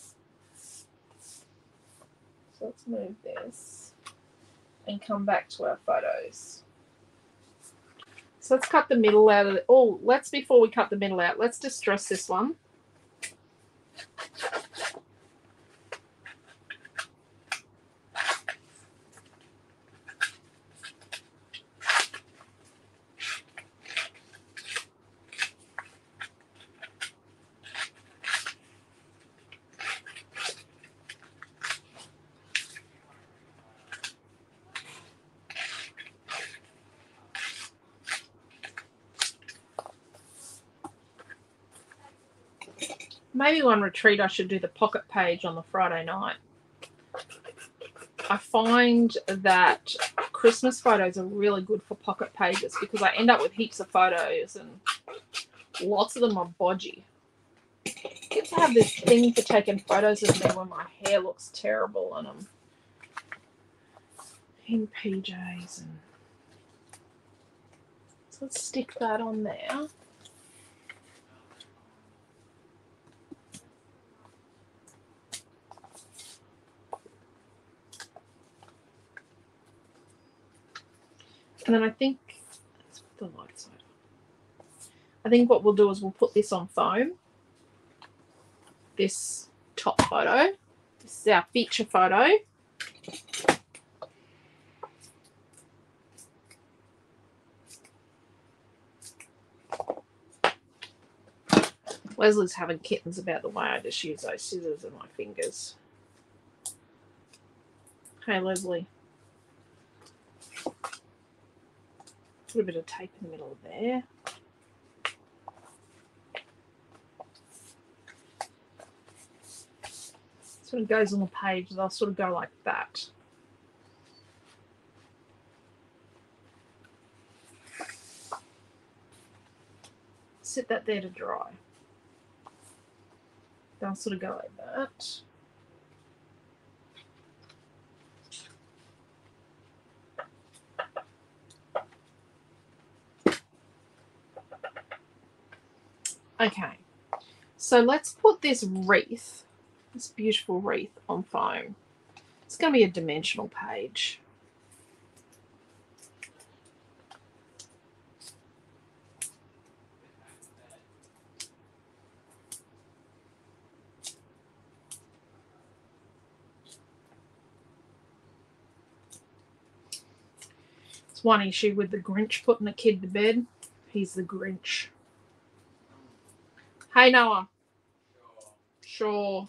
Let's move this and come back to our photos. So let's cut the middle out of the, oh, let's before we cut the middle out, let's distress this one. Maybe one retreat I should do the pocket page on the Friday night. I find that Christmas photos are really good for pocket pages because I end up with heaps of photos and lots of them are bodgy. Kids have this thing for taking photos of me when my hair looks terrible and I'm in PJs and so let's stick that on there. And then I think the light side. I think what we'll do is we'll put this on foam. This top photo. This is our feature photo. Leslie's having kittens about the way I just use those scissors and my fingers. Hey Leslie. A bit of tape in the middle there. Sort of goes on the page, they'll sort of go like that. Sit that there to dry. They'll sort of go like that. Okay, so let's put this wreath, this beautiful wreath on foam. It's going to be a dimensional page. It's one issue with the Grinch putting the kid to bed. He's the Grinch. Hey Noah. Sure.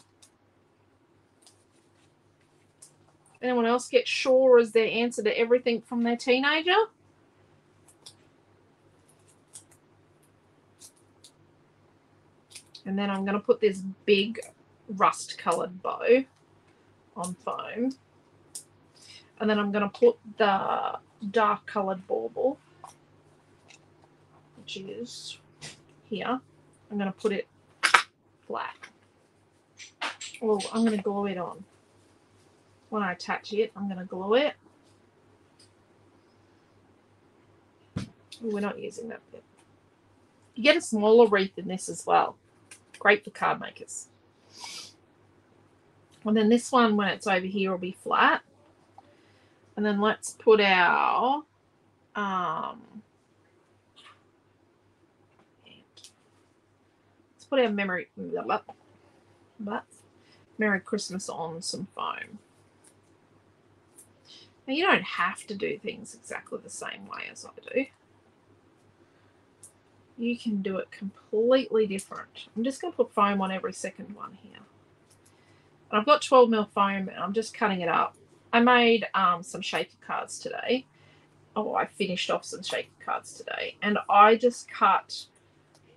Anyone else get sure as their answer to everything from their teenager? And then I'm going to put this big rust colored bow on foam. And then I'm going to put the dark coloured bauble, which is here. I'm going to put it flat. Oh, I'm going to glue it on. When I attach it, I'm going to glue it. We're not using that bit. You get a smaller wreath in this as well. Great for card makers. And then this one, when it's over here, will be flat. And then let's put our um put our memory but Merry Christmas on some foam. Now you don't have to do things exactly the same way as I do. You can do it completely different. I'm just going to put foam on every second one here. And I've got 12 mil foam and I'm just cutting it up. I made um, some shaker cards today. Oh, I finished off some shaker cards today. And I just cut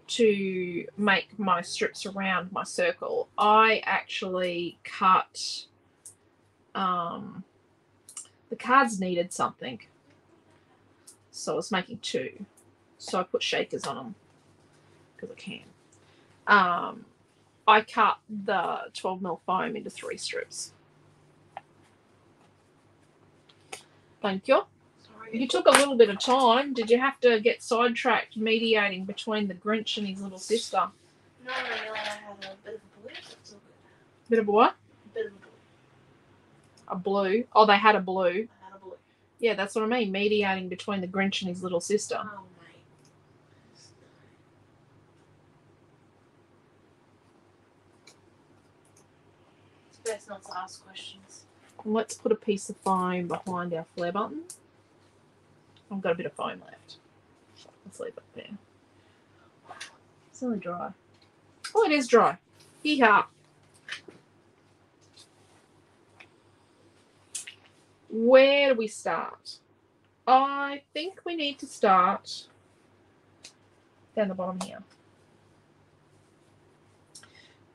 to make my strips around my circle. I actually cut um, the cards needed something. So I was making two. So I put shakers on them because I can. Um, I cut the 12 mil foam into three strips. Thank you. You took a little bit of time. Did you have to get sidetracked mediating between the Grinch and his little sister? No, no, I had a bit of a blue. Good. Bit of a what? A bit of a blue. A blue. Oh, they had a blue. I had a blue. Yeah, that's what I mean. Mediating between the Grinch and his little sister. Oh, mate. It's best not to ask questions. Let's put a piece of foam behind our flare button. I've got a bit of foam left. Let's leave it there. It's only dry. Oh, it is dry. Yeehaw. Where do we start? I think we need to start down the bottom here.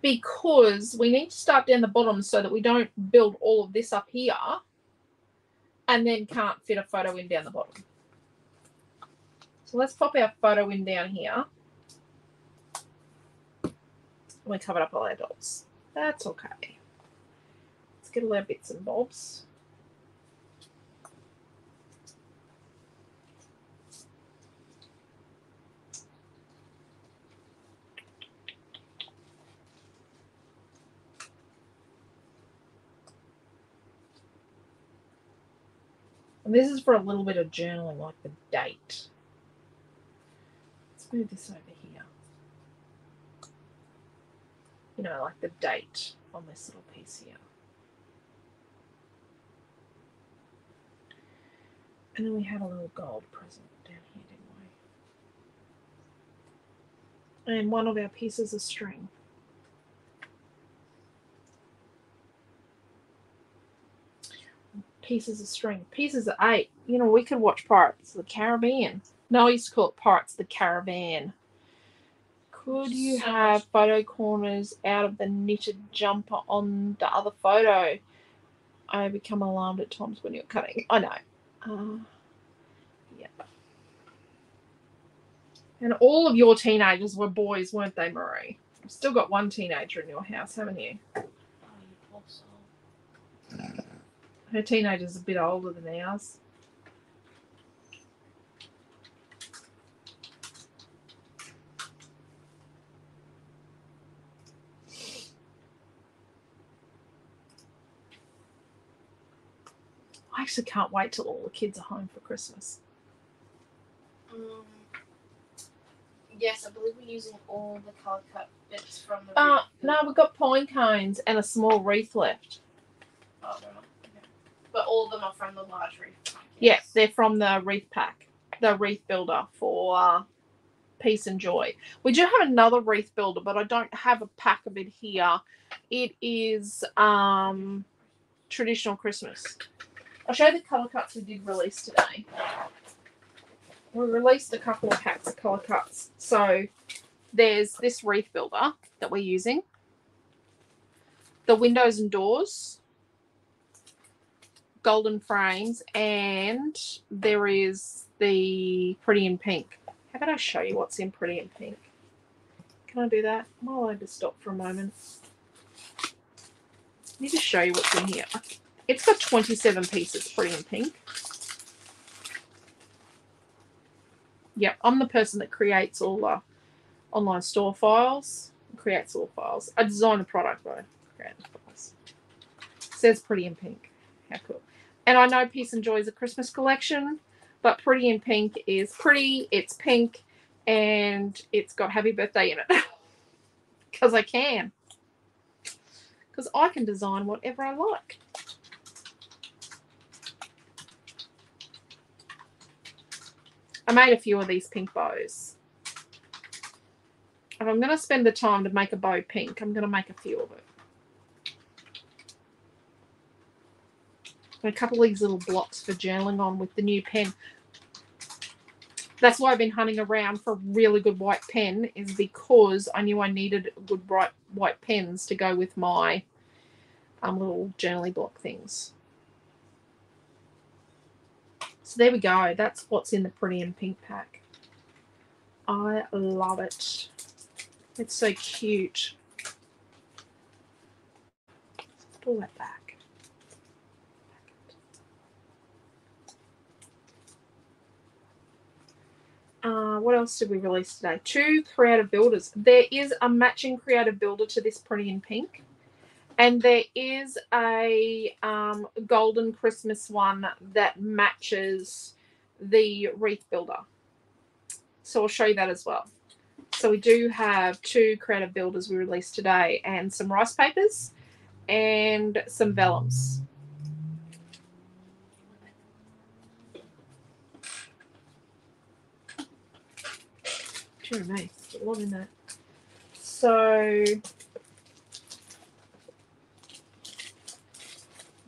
Because we need to start down the bottom so that we don't build all of this up here and then can't fit a photo in down the bottom. So let's pop our photo in down here. We covered up all our dots. That's okay. Let's get all our bits and bobs. And this is for a little bit of journaling, like the date. Move this over here. You know, like the date on this little piece here. And then we had a little gold present down here, didn't we? And one of our pieces of string. Pieces of string. Pieces of eight. You know, we could watch Pirates of the Caribbean. No, I used to call it Pirates the Caravan. Could you So have much- photo corners out of the knitted jumper on the other photo? I become alarmed at times when you're cutting. I know. Uh, yeah. And all of your teenagers were boys, weren't they, Marie? You've still got one teenager in your house, haven't you? Oh, you poor soul. Her teenager's a bit older than ours. I actually can't wait till all the kids are home for Christmas. Um, yes, I believe we're using all the colour cut bits from the. Uh, wreath. no, we've got pine cones and a small wreath left. Oh. Okay. But all of them are from the large wreath. Yeah, they're from the wreath pack, the wreath builder for uh, peace and joy. We do have another wreath builder, but I don't have a pack of it here. It is um, traditional Christmas. I'll show you the color cuts we did release today. We released a couple of packs of color cuts. So there's this wreath builder that we're using, the windows and doors, golden frames, and there is the pretty in pink. How about I show you what's in pretty in pink? Can I do that? Am I allowed to stop for a moment? Let me just show you what's in here. It's got 27 pieces, pretty in pink. Yep, I'm the person that creates all the online store files, creates all files. I design the product though, create the files. Says pretty in pink. How cool. And I know Peace and Joy is a Christmas collection, but Pretty in Pink is pretty, it's pink, and it's got happy birthday in it. (laughs) Because I can. Because I can design whatever I like. I made a few of these pink bows. If I'm going to spend the time to make a bow pink, I'm going to make a few of it. And a couple of these little blocks for journaling on with the new pen. That's why I've been hunting around for a really good white pen, is because I knew I needed good bright white pens to go with my um, little journaling block things. So there we go. That's what's in the pretty and pink pack. I love it. It's so cute. Pull that back. Uh, what else did we release today? Two creative builders. There is a matching creative builder to this pretty in pink. And there is a um, golden Christmas one that matches the wreath builder. So I'll show you that as well. So we do have two creative builders we released today and some rice papers and some vellums. Dear me, a lot in that. So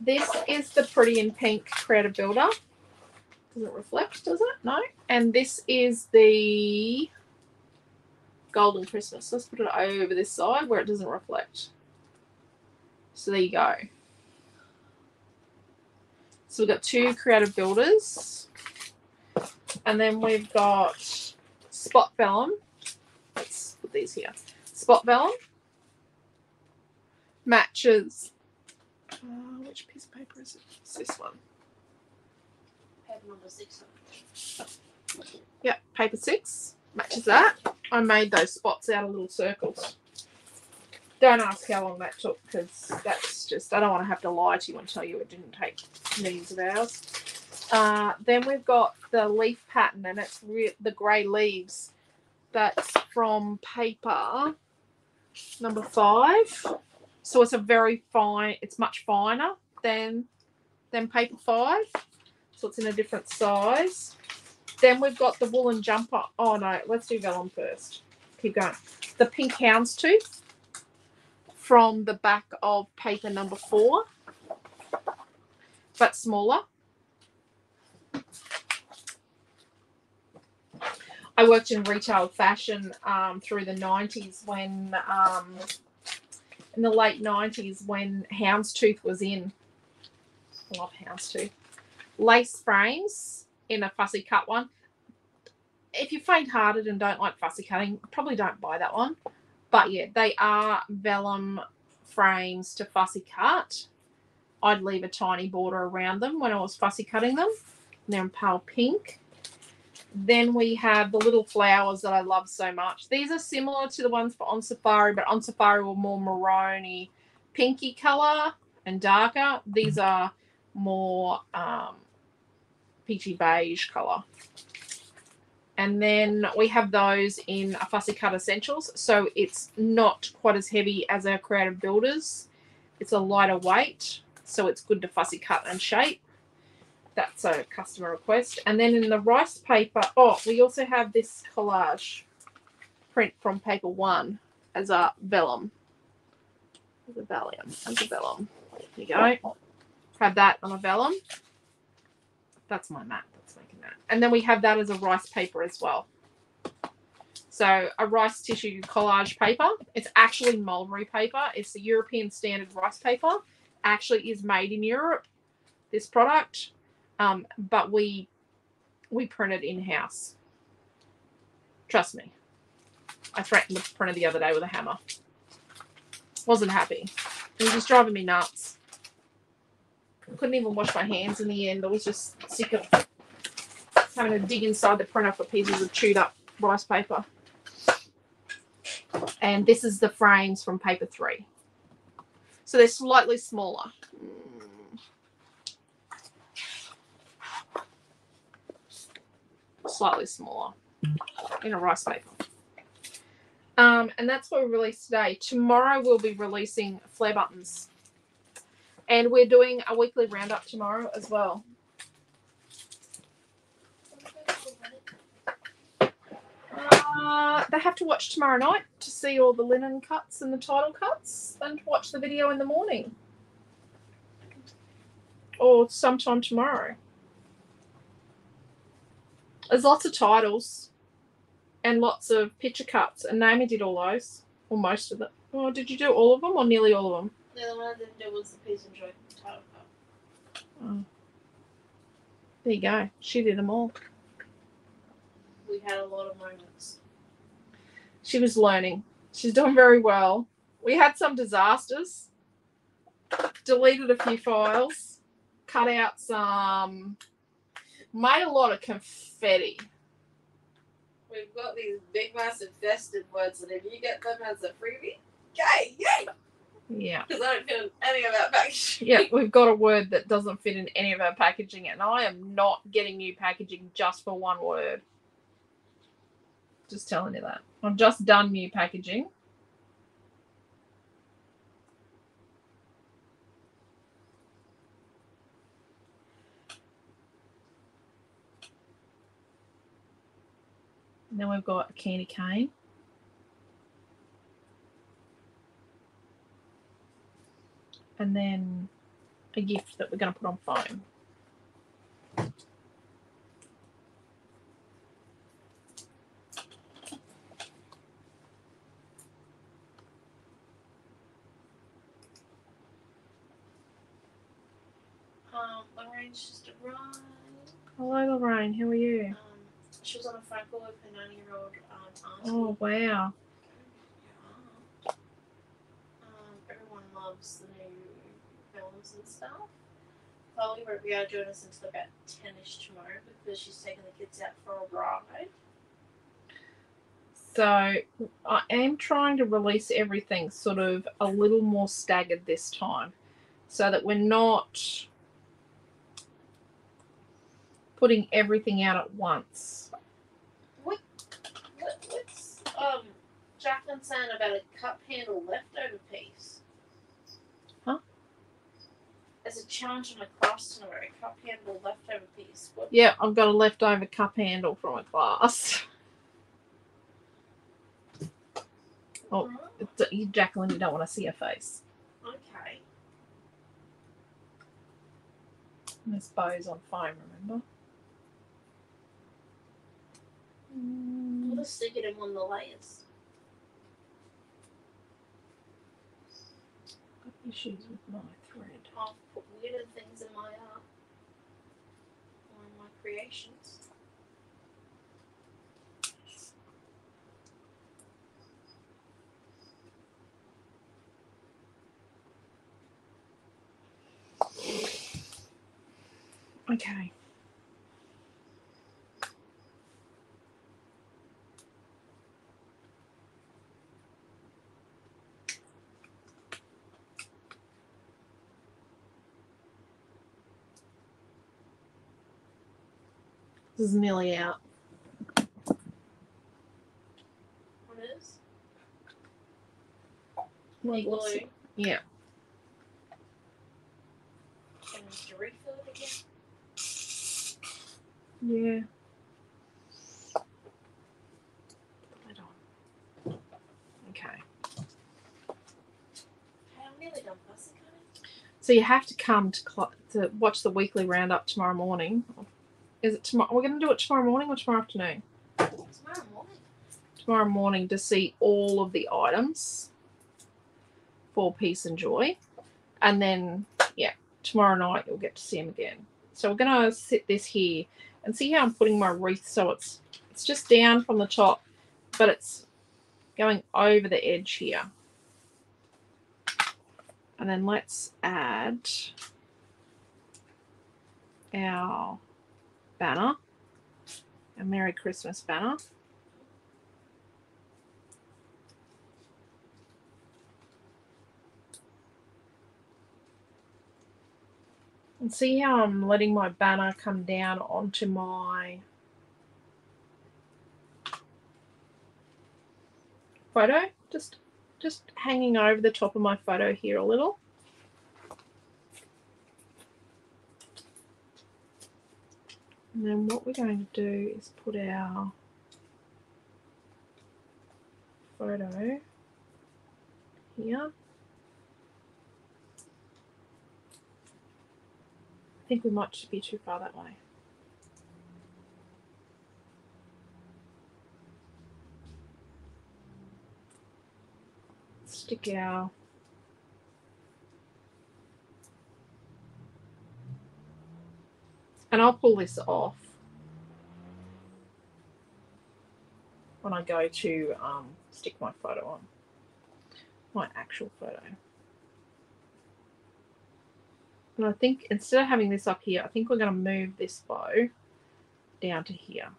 this is the pretty in pink creative builder. Does it reflect? Does it? No. And this is the golden Christmas. Let's put it over this side where it doesn't reflect. So there you go. So we've got two creative builders. And then we've got spot vellum. Let's put these here. Spot vellum matches. Uh, which piece of paper is it? It's this one. Paper number six. Yep, paper six matches that. I made those spots out of little circles. Don't ask how long that took because that's just, I don't want to have to lie to you and tell you it didn't take millions of hours. Uh, then we've got the leaf pattern and it's the grey leaves. That's from paper number five. So it's a very fine, it's much finer than than paper five. So it's in a different size. Then we've got the woolen jumper. Oh no, let's do vellum first. Keep going. The pink houndstooth from the back of paper number four, but smaller. I worked in retail fashion um, through the 90s when, um, in the late 90s, when houndstooth was in. I love houndstooth. Lace frames in a fussy cut one. If you're faint hearted and don't like fussy cutting, probably don't buy that one. But yeah, they are vellum frames to fussy cut. I'd leave a tiny border around them when I was fussy cutting them. They're in pale pink. Then we have the little flowers that I love so much. These are similar to the ones for On Safari, but On Safari were more marony, pinky color and darker. These are more um, peachy beige color. And then we have those in a Fussy Cut Essentials. So it's not quite as heavy as our Creative Builders. It's a lighter weight. So it's good to fussy cut and shape. That's a customer request. And then in the rice paper, oh, we also have this collage print from paper one as a vellum. As a vellum. As a vellum. There you go. Have that on a vellum. That's my mat that's making that. And then we have that as a rice paper as well. So a rice tissue collage paper. It's actually mulberry paper. It's the European standard rice paper. Actually is made in Europe. this product, um, but we we print it in house. Trust me. I threatened the printer the other day with a hammer. Wasn't happy. It was just driving me nuts. Couldn't even wash my hands in the end. I was just sick of having to dig inside the printer for pieces of chewed up rice paper. And this is the frames from paper three. So they're slightly smaller. Slightly smaller in a rice paper. Um, and that's what we released today. Tomorrow we'll be releasing flare buttons. And we're doing a weekly roundup tomorrow as well. Uh, they have to watch tomorrow night to see all the linen cuts and the title cuts and watch the video in the morning. Or sometime tomorrow. There's lots of titles and lots of picture cuts, and Naomi did all those, or most of them. Oh, did you do all of them or nearly all of them? The other one I didn't do was the peace and joy title cup. Oh. There you go. She did them all. We had a lot of moments. She was learning. She's doing very well. We had some disasters. Deleted a few files. Cut out some. Made a lot of confetti. We've got these big, massive festive words, and if you get them as a freebie, yay, yay! Yeah. Because I don't feel any of that packaging. Yeah, (laughs) we've got a word that doesn't fit in any of our packaging, and I am not getting new packaging just for one word. Just telling you that. I've just done new packaging. And then we've got a candy cane. And then a gift that we're going to put on foam. Um, Lorraine's just arrived. Hello, Lorraine. How are you? She was on a phone call with her nine-year-old um, auntie. Oh, wow. Um, everyone loves the new films and stuff. Chloe won't be able to join us until about 10ish tomorrow because she's taking the kids out for a ride. So I am trying to release everything sort of a little more staggered this time so that we're not putting everything out at once. Um, Jacqueline saying about a cup handle leftover piece? Huh? As a challenge on a class tomorrow, a cup handle leftover piece. What? Yeah, I've got a leftover cup handle from a class. (laughs) Oh. Huh? You- Jacqueline, you don't want to see her face. Okay. This bow's on foam, remember? We'll stick it in one of the layers. Got issues with my thread. I'll put weirder things in my art or in my creations. Okay. Is nearly out. What is? We'll see. Yeah. And to refill it again. Yeah. Put on. Okay. Hey, I'm nearly done. So you have to come to cl- to watch the weekly roundup tomorrow morning. Is it tomorrow? We're going to do it tomorrow morning or tomorrow afternoon? Tomorrow morning. Tomorrow morning to see all of the items for peace and joy, and then yeah, tomorrow night you'll get to see them again. So we're gonna sit this here and see how I'm putting my wreath so it's it's just down from the top, but it's going over the edge here. And then let's add our banner, a Merry Christmas banner. And see how I'm letting my banner come down onto my photo? Just just hanging over the top of my photo here a little. And then what we're going to do is put our photo here. I think we might be too far that way. Stick our and I'll pull this off when I go to um, stick my photo on my actual photo. And I think instead of having this up here, I think we're going to move this bow down to here.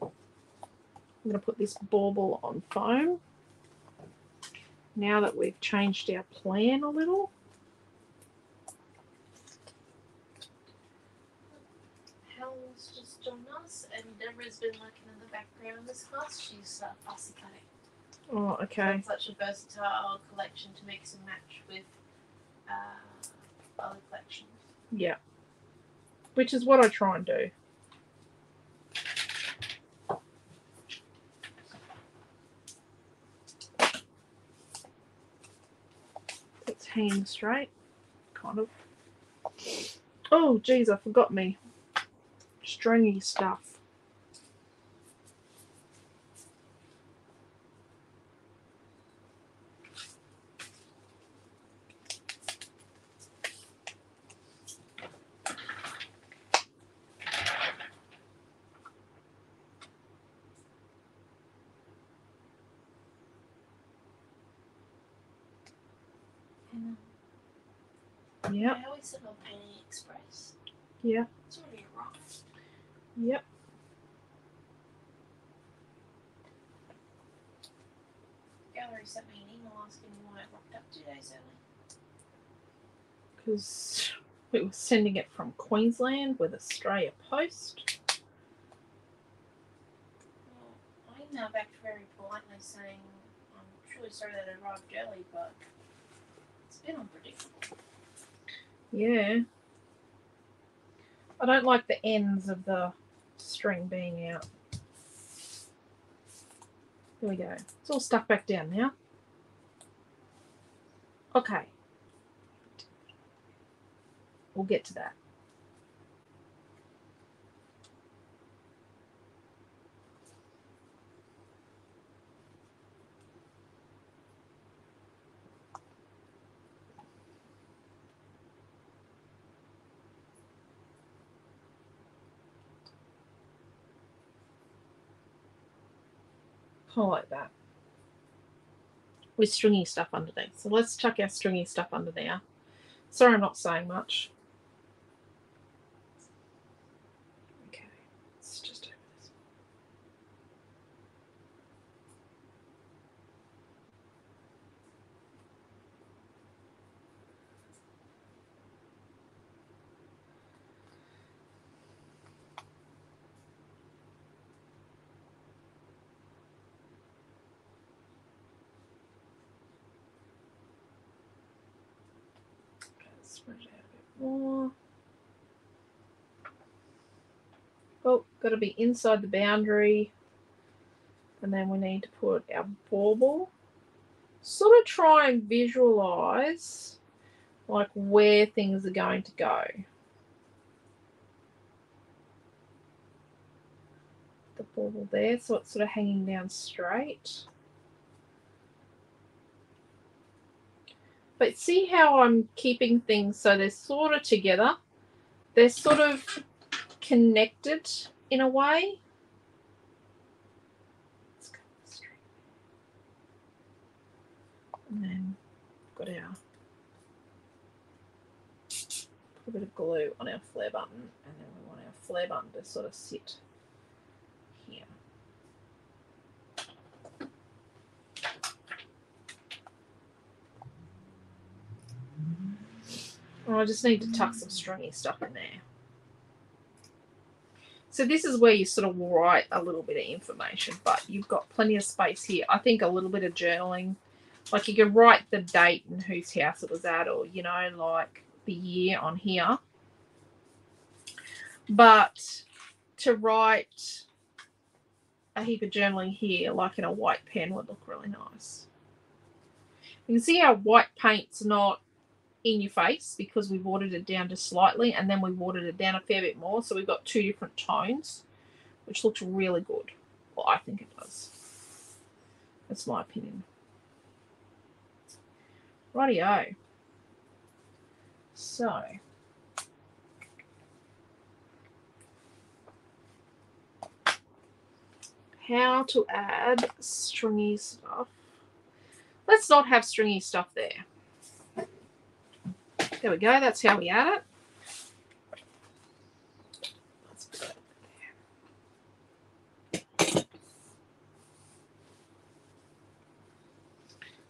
I'm going to put this bauble on foam. Now that we've changed our plan a little. Helen's just joined us, and Deborah's been looking in the background this class. She's uh, fussy cutting. Oh, okay. it's such a versatile collection to mix and match with uh, other collections. Yeah. Which is what I try and do. It's hanging straight, kind of. Oh, geez, I forgot me stringy stuff. And Yep, I always said on Penny Express. Yeah. It's already arrived. yep. Gallery sent me an email asking why it rocked up two days early. because we were sending it from Queensland with Australia Post. Well, I emailed back very politely saying I'm truly sorry that it arrived early, but it's been unpredictable. Yeah. I don't like the ends of the string being out. There we go. It's all stuck back down now. Okay. We'll get to that. Highlight that. With stringy stuff underneath. So let's chuck our stringy stuff under there. Sorry I'm not saying much. Okay. It's just over this. Okay, spread it out a bit more. Oh, got to be inside the boundary. And then we need to put our bauble. Sort of try and visualize like where things are going to go. The bauble there, so it's sort of hanging down straight. But see how I'm keeping things so they're sort of together. They're sort of connected in a way. And then got our put a bit of glue on our flare button, and then we want our flare button to sort of sit here. Oh, I just need to tuck some stringy stuff in there. So this is where you sort of write a little bit of information, but you've got plenty of space here. I think a little bit of journaling, like you can write the date and whose house it was at, or you know, like the year on here. But to write a heap of journaling here, like in a white pen, would look really nice. You can see how white paint's not in your face because we watered it down just slightly and then we watered it down a fair bit more. So we've got two different tones, which looks really good. Well, I think it does. That's my opinion. Rightio. So, how to add stringy stuff. Let's not have stringy stuff there. There we go. That's how we add it.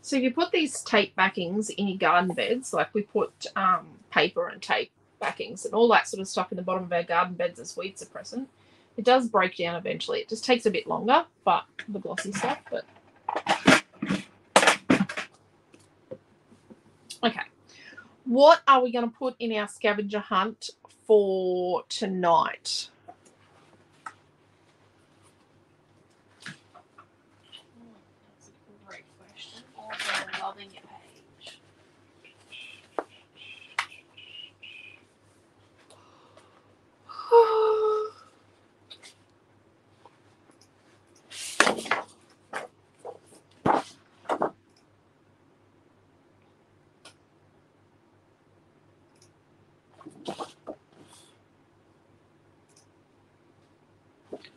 So if you put these tape backings in your garden beds, like we put um, paper and tape backings and all that sort of stuff in the bottom of our garden beds as weed suppressant, it does break down eventually. It just takes a bit longer, but the glossy stuff, but okay. What are we going to put in our scavenger hunt for tonight? That's a great question. Also, loving your page.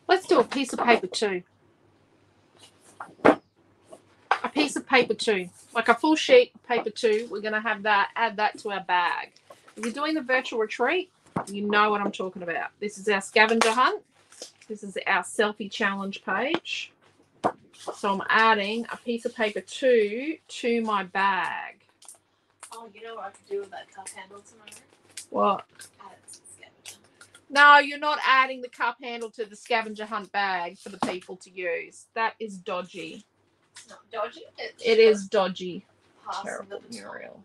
Let's do a piece of paper too. A piece of paper too. Like a full sheet of paper too. We're going to have that, add that to our bag. If you're doing the virtual retreat, you know what I'm talking about. This is our scavenger hunt. This is our selfie challenge page. So I'm adding a piece of paper two to my bag. Oh, you know what I could do with that cup handle tomorrow? What? Add some scavenger. No, you're not adding the cup handle to the scavenger hunt bag for the people to use. That is dodgy. It's not dodgy. It's It is dodgy. Terrible. Muriel.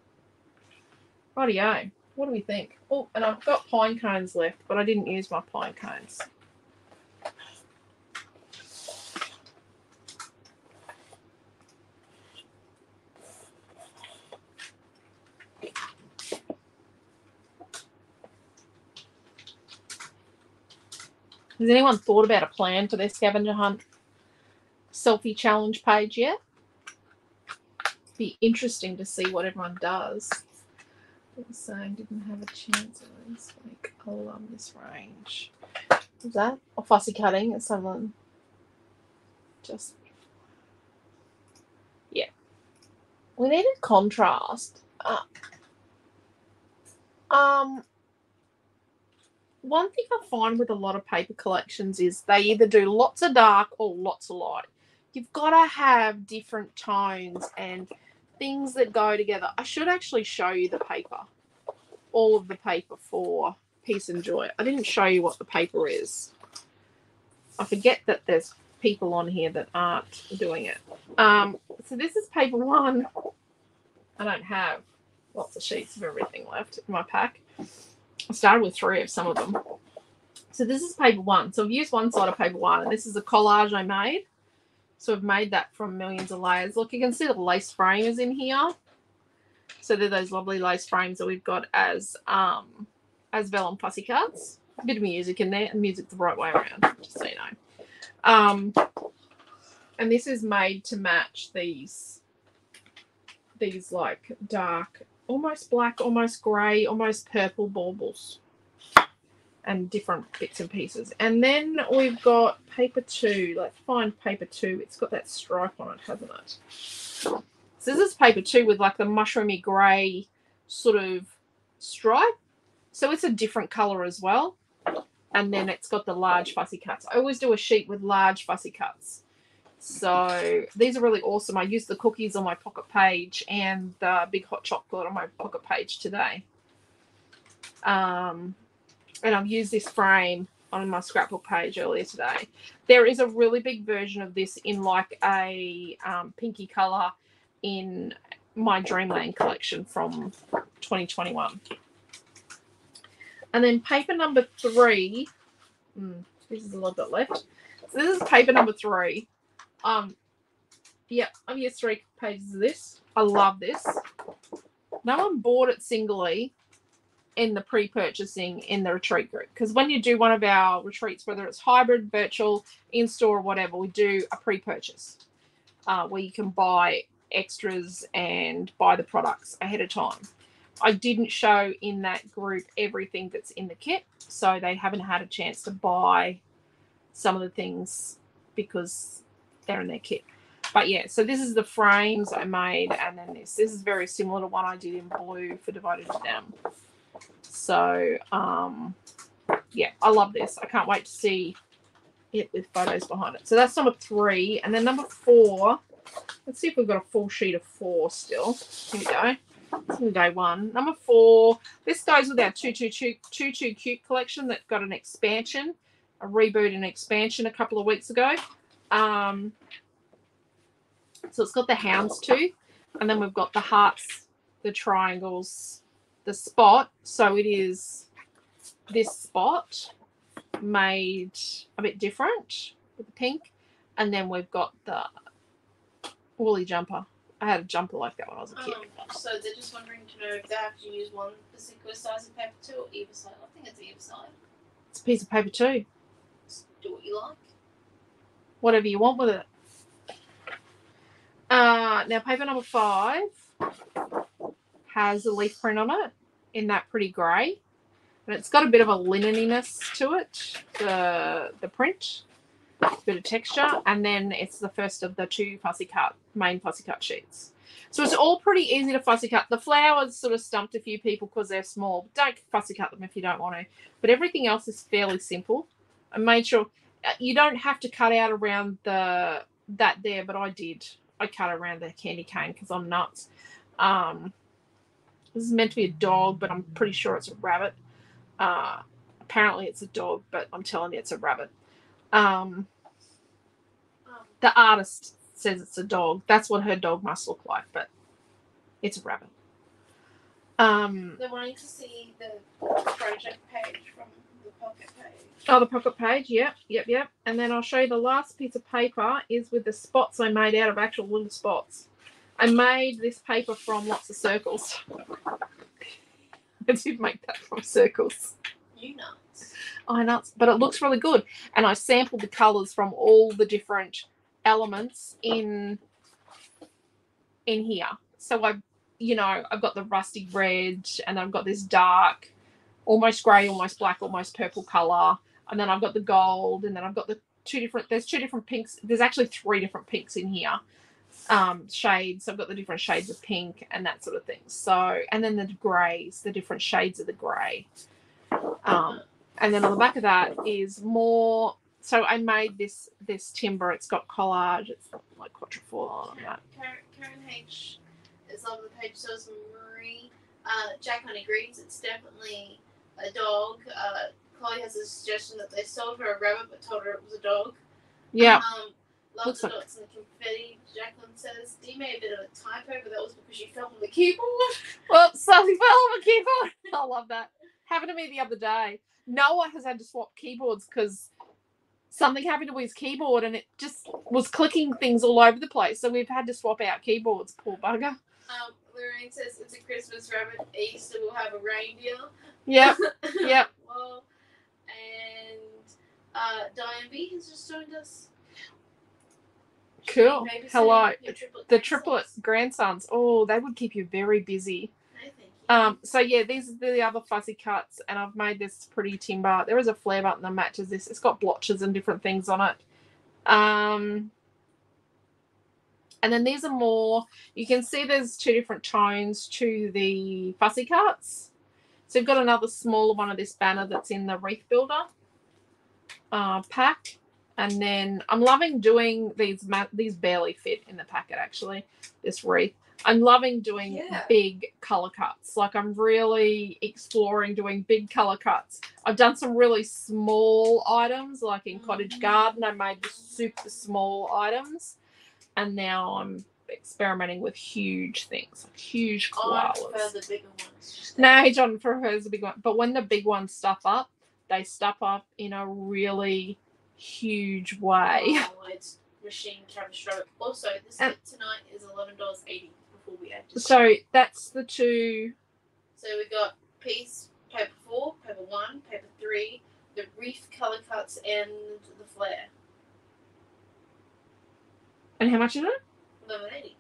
Rightio. What do we think? Oh, and I've got pine cones left, but I didn't use my pine cones. Has anyone thought about a plan for their scavenger hunt selfie challenge page yet? Be interesting to see what everyone does. Was saying didn't have a chance this week. I love this range. Is that or fussy cutting? It's someone just yeah. We needed contrast. Uh, um, one thing I find with a lot of paper collections is they either do lots of dark or lots of light. You've got to have different tones and things that go together. I should actually show you the paper, all of the paper for Peace and Joy. I didn't show you what the paper is. I forget that there's people on here that aren't doing it. Um, so this is paper one. I don't have lots of sheets of everything left in my pack. I started with three of some of them. So this is paper one. So I've used one side of paper one, and this is a collage I made. So I've made that from millions of layers. Look, you can see the lace frame is in here. So they're those lovely lace frames that we've got as um as vellum fussy cards. A bit of music in there, and music the right way around, just so you know. Um, and this is made to match these these like dark, almost black, almost grey, almost purple baubles. And different bits and pieces. And then we've got paper two. Let's find paper two. It's got that stripe on it, hasn't it? So this is paper two with like the mushroomy grey sort of stripe. So it's a different colour as well. And then it's got the large fussy cuts. I always do a sheet with large fussy cuts. So these are really awesome. I used the cookies on my pocket page and the big hot chocolate on my pocket page today. Um, and I've used this frame on my scrapbook page earlier today. There is a really big version of this in like a um, pinky color in my Dreamland collection from 2021. And then paper number three. Hmm, this is a little bit left. So this is paper number three. Um, yeah, I've used three pages of this. I love this. No one bought it singly in the pre-purchasing in the retreat group because when you do one of our retreats, whether it's hybrid, virtual, in-store, or whatever, we do a pre-purchase uh, where you can buy extras and buy the products ahead of time. I didn't show in that group everything that's in the kit, so they haven't had a chance to buy some of the things because they're in their kit. But yeah, so this is the frames I made, and then this. This is very similar to one I did in blue for Divided to Them. So um, yeah, I love this. I can't wait to see it with photos behind it. So that's number three, and then number four. Let's see if we've got a full sheet of four still. Here we go. Day one. Number four. This goes with our two two two two two cute collection that got an expansion, a reboot and expansion a couple of weeks ago. Um, so it's got the houndstooth, and then we've got the hearts, the triangles, the spot. So it is this spot made a bit different with the pink, and then we've got the woolly jumper. I had a jumper like that when I was a kid. Um, so they're just wondering to know if they have to use one particular size of paper too, or either side. I think it's either side. It's a piece of paper too. Just do what you like. Whatever you want with it. Uh, now paper number five has a leaf print on it in that pretty grey. And it's got a bit of a lineniness to it, the the print, bit of texture, and then it's the first of the two fussy cut main fussy cut sheets. So it's all pretty easy to fussy cut. The flowers sort of stumped a few people because they're small. Don't fussy cut them if you don't want to. But everything else is fairly simple. I made sure you don't have to cut out around the that there, but I did. I cut around the candy cane because I'm nuts. Um, this is meant to be a dog, but I'm pretty sure it's a rabbit. Uh, apparently it's a dog, but I'm telling you it's a rabbit. Um, the artist says it's a dog. That's what her dog must look like, but it's a rabbit. Um, they're wanting to see the project page from pocket page. oh, the pocket page. Yep, yep, yep. And then I'll show you the last piece of paper is with the spots I made out of actual little spots. I made this paper from lots of circles. (laughs) I did make that from circles. You nuts. I nuts. but it looks really good. And I sampled the colours from all the different elements in in here. So I, you know, I've got the rusty red, and I've got this dark, almost grey, almost black, almost purple colour, and then I've got the gold, and then I've got the two different. There's two different pinks. There's actually three different pinks in here. Um, shades. I've got the different shades of pink and that sort of thing. So, and then the greys, the different shades of the grey. Um, and then on the back of that is more so i made this this timber it's got collage it's like quatrefoil on that Karen, H is on the page. So is Marie. Uh, Jack Honey greens It's definitely a dog. Uh, Chloe has a suggestion that they sold her a rabbit but told her it was a dog. yeah Um, love Looks the like- dots and the confetti. Jacqueline says Dee made a bit of a typo, but that was because you fell on the keyboard. (laughs) well something fell on the keyboard (laughs) i love that happened to me the other day noah has had to swap keyboards because something happened to his keyboard and it just was clicking things all over the place so we've had to swap out keyboards poor bugger Um, Lorraine says it's a Christmas rabbit. Easter will have a reindeer. yep (laughs) yep well, and uh, Diane B has just joined us. Cool. Hello. triplet The triplet grandsons. Oh, they would keep you very busy. No. Um, so yeah, these are the other fussy cuts, and I've made this pretty timber. There is a flare button that matches this. It's got blotches and different things on it. Um, and then these are more. You can see there's two different tones to the fussy cuts. So you've got another smaller one of this banner that's in the wreath builder uh, pack, and then I'm loving doing these. These barely fit in the packet actually. This wreath. I'm loving doing Yeah. big color cuts. Like I'm really exploring doing big color cuts. I've done some really small items, like in Cottage Garden, I made the super small items, and now I'm experimenting with huge things, like huge oh, I koalas. prefer the bigger ones. No, John prefers the big one, but when the big ones stuff up, they stuff up in a really huge way. Oh, (laughs) it's machine catastrophic. Also, this And- tonight is eleven dollars eighty before we add. this. So that's the two. So we got piece paper four, paper one, paper three, the wreath color cuts, and the flare. And how much is it? Eleven eighty.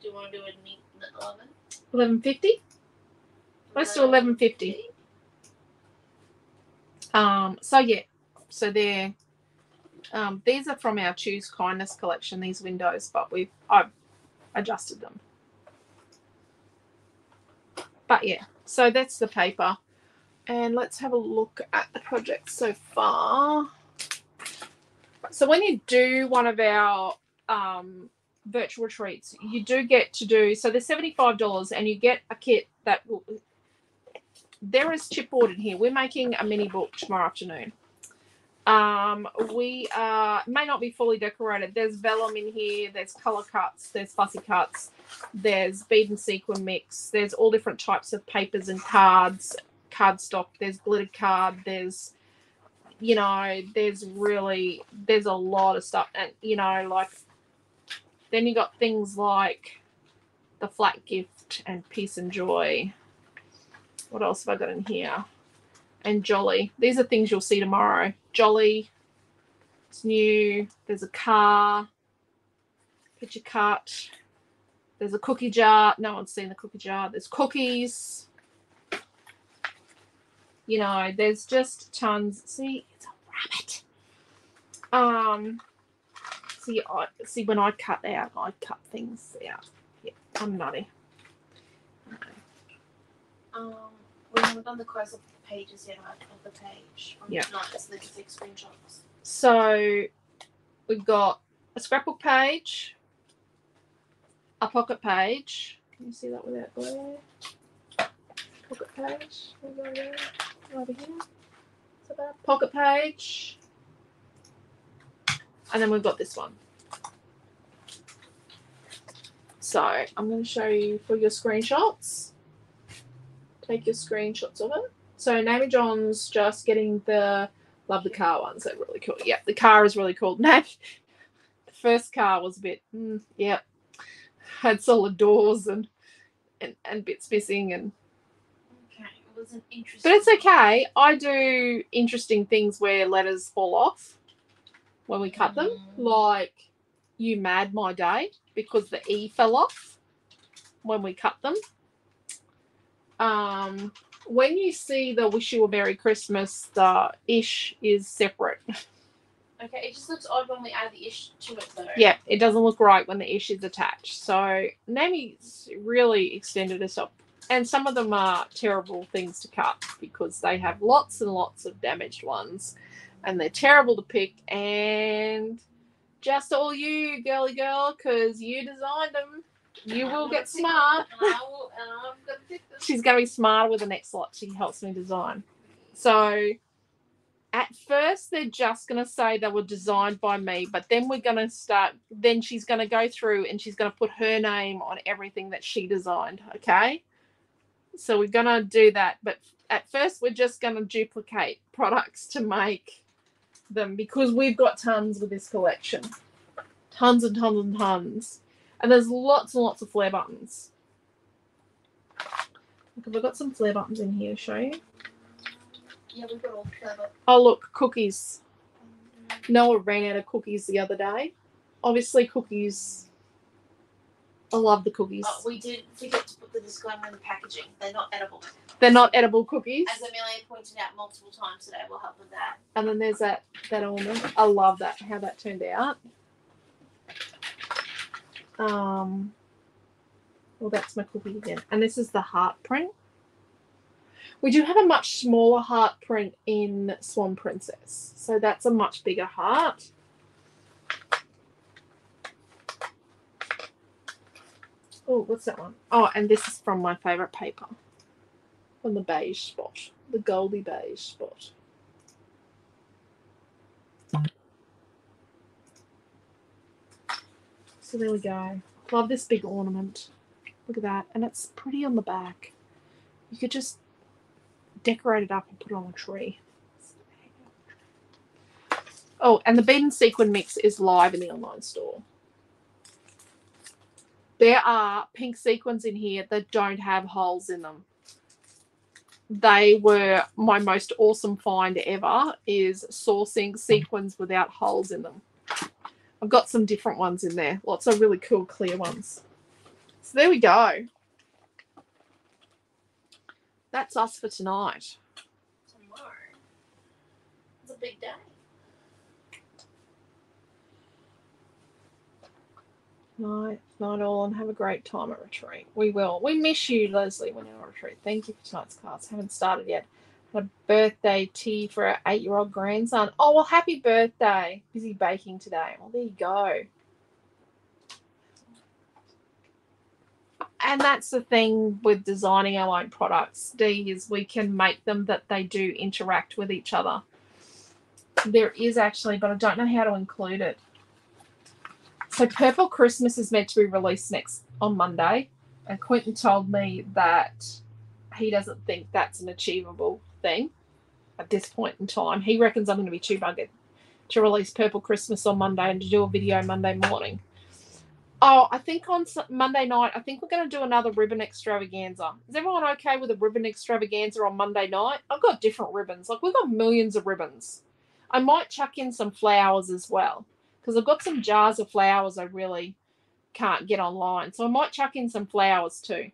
Do you want to do a neat eleven? Eleven fifty. Let's do eleven fifty. Um, so yeah, so they're um, these are from our Choose Kindness collection. These windows, but we've I've adjusted them. But yeah, so that's the paper, and let's have a look at the project so far. So when you do one of our um, virtual retreats, you do get to do so. Five dollars, and you get a kit that will. There is chipboard in here. We're making a mini book tomorrow afternoon. Um, we uh, may not be fully decorated. There's vellum in here. There's color cuts. There's fussy cuts. There's bead and sequin mix. There's all different types of papers and cards, cardstock. There's glitter card. There's, you know, there's really there's a lot of stuff, and you know, like then you got things like the flat gift and peace and joy. What else have I got in here? And Jolly. These are things you'll see tomorrow. Jolly. It's new. There's a car. Picture cut. There's a cookie jar. No one's seen the cookie jar. There's cookies. You know, there's just tons. See, it's a rabbit. Um, see, I see when I cut out, I cut things out. Yeah, I'm nutty. Um, we haven't done the close up of the pages yet right, of the page. Yeah. Tonight, so they can take screenshots. So we've got a scrapbook page, a pocket page. Can you see that without glare? Pocket page. Over here. So that pocket page. And then we've got this one. So I'm going to show you for your screenshots. Take your screenshots of it. So of John's just getting the Love the car ones. They're really cool. Yeah, the car is really cool. (laughs) No, the first car was a bit, mm, yeah, had solid doors and, and and bits missing and was an interesting. but it's okay. I do interesting things where letters fall off when we cut them. Mm. Like you mad my day because the E fell off when we cut them. Um when you see the wish you a Merry Christmas, the ish is separate. (laughs) Okay, it just looks odd when we add the ish to it though. Yeah, it doesn't look right when the ish is attached. So Naomi's really extended herself. And some of them are terrible things to cut because they have lots and lots of damaged ones. And they're terrible to pick. And just all you, girly girl, because you designed them. You will get smart. Will, and I'm gonna pick this. She's going to be smarter with the next lot. She helps me design. So at first, they're just going to say they were designed by me, but then we're going to start. Then she's going to go through and she's going to put her name on everything that she designed. Okay. So we're going to do that. But at first, we're just going to duplicate products to make them because we've got tons with this collection tons and tons and tons. And there's lots and lots of flare buttons. Look, have I got some flare buttons in here to show you? Yeah, we've got all clever. Oh look, cookies. Noah ran out of cookies the other day. Obviously, cookies. I love the cookies. Oh, we did forget to put the disclaimer in the packaging. They're not edible. They're not edible cookies. As Amelia pointed out multiple times today, we'll help with that. And then there's that that almond. I love that how that turned out. Um. Well, that's my cookie again, and this is the heart print. We do have a much smaller heart print in Swan Princess, so that's a much bigger heart. Oh, what's that one? Oh, and this is from my favorite paper, from the beige spot, the goldy beige spot. So there we go. Love this big ornament. Look at that. And it's pretty on the back. You could just decorate it up and put it on a tree. Oh, and the bead and sequin mix is live in the online store. There are pink sequins in here that don't have holes in them. They were my most awesome find ever is sourcing sequins without holes in them. I've got some different ones in there. Lots of really cool clear ones. So there we go. That's us for tonight. Tomorrow. It's a big day. Night, night all, and have a great time at retreat. We will. We miss you, Leslie, when you're on retreat. Thank you for tonight's class. Haven't started yet. Had a birthday tea for our eight-year-old grandson. Oh well, happy birthday! Busy baking today. Well, there you go. And that's the thing with designing our own products, D, is we can make them that they do interact with each other. There is actually, but I don't know how to include it. So Purple Christmas is meant to be released next on Monday, and Quentin told me that he doesn't think that's an achievable thing at this point in time. He reckons I'm going to be too buggered to release Purple Christmas on Monday and to do a video Monday morning. Oh, I think on Monday night, I think we're going to do another ribbon extravaganza. Is everyone okay with a ribbon extravaganza on Monday night? I've got different ribbons. Like, we've got millions of ribbons. I might chuck in some flowers as well because I've got some jars of flowers I really can't get online. So I might chuck in some flowers too.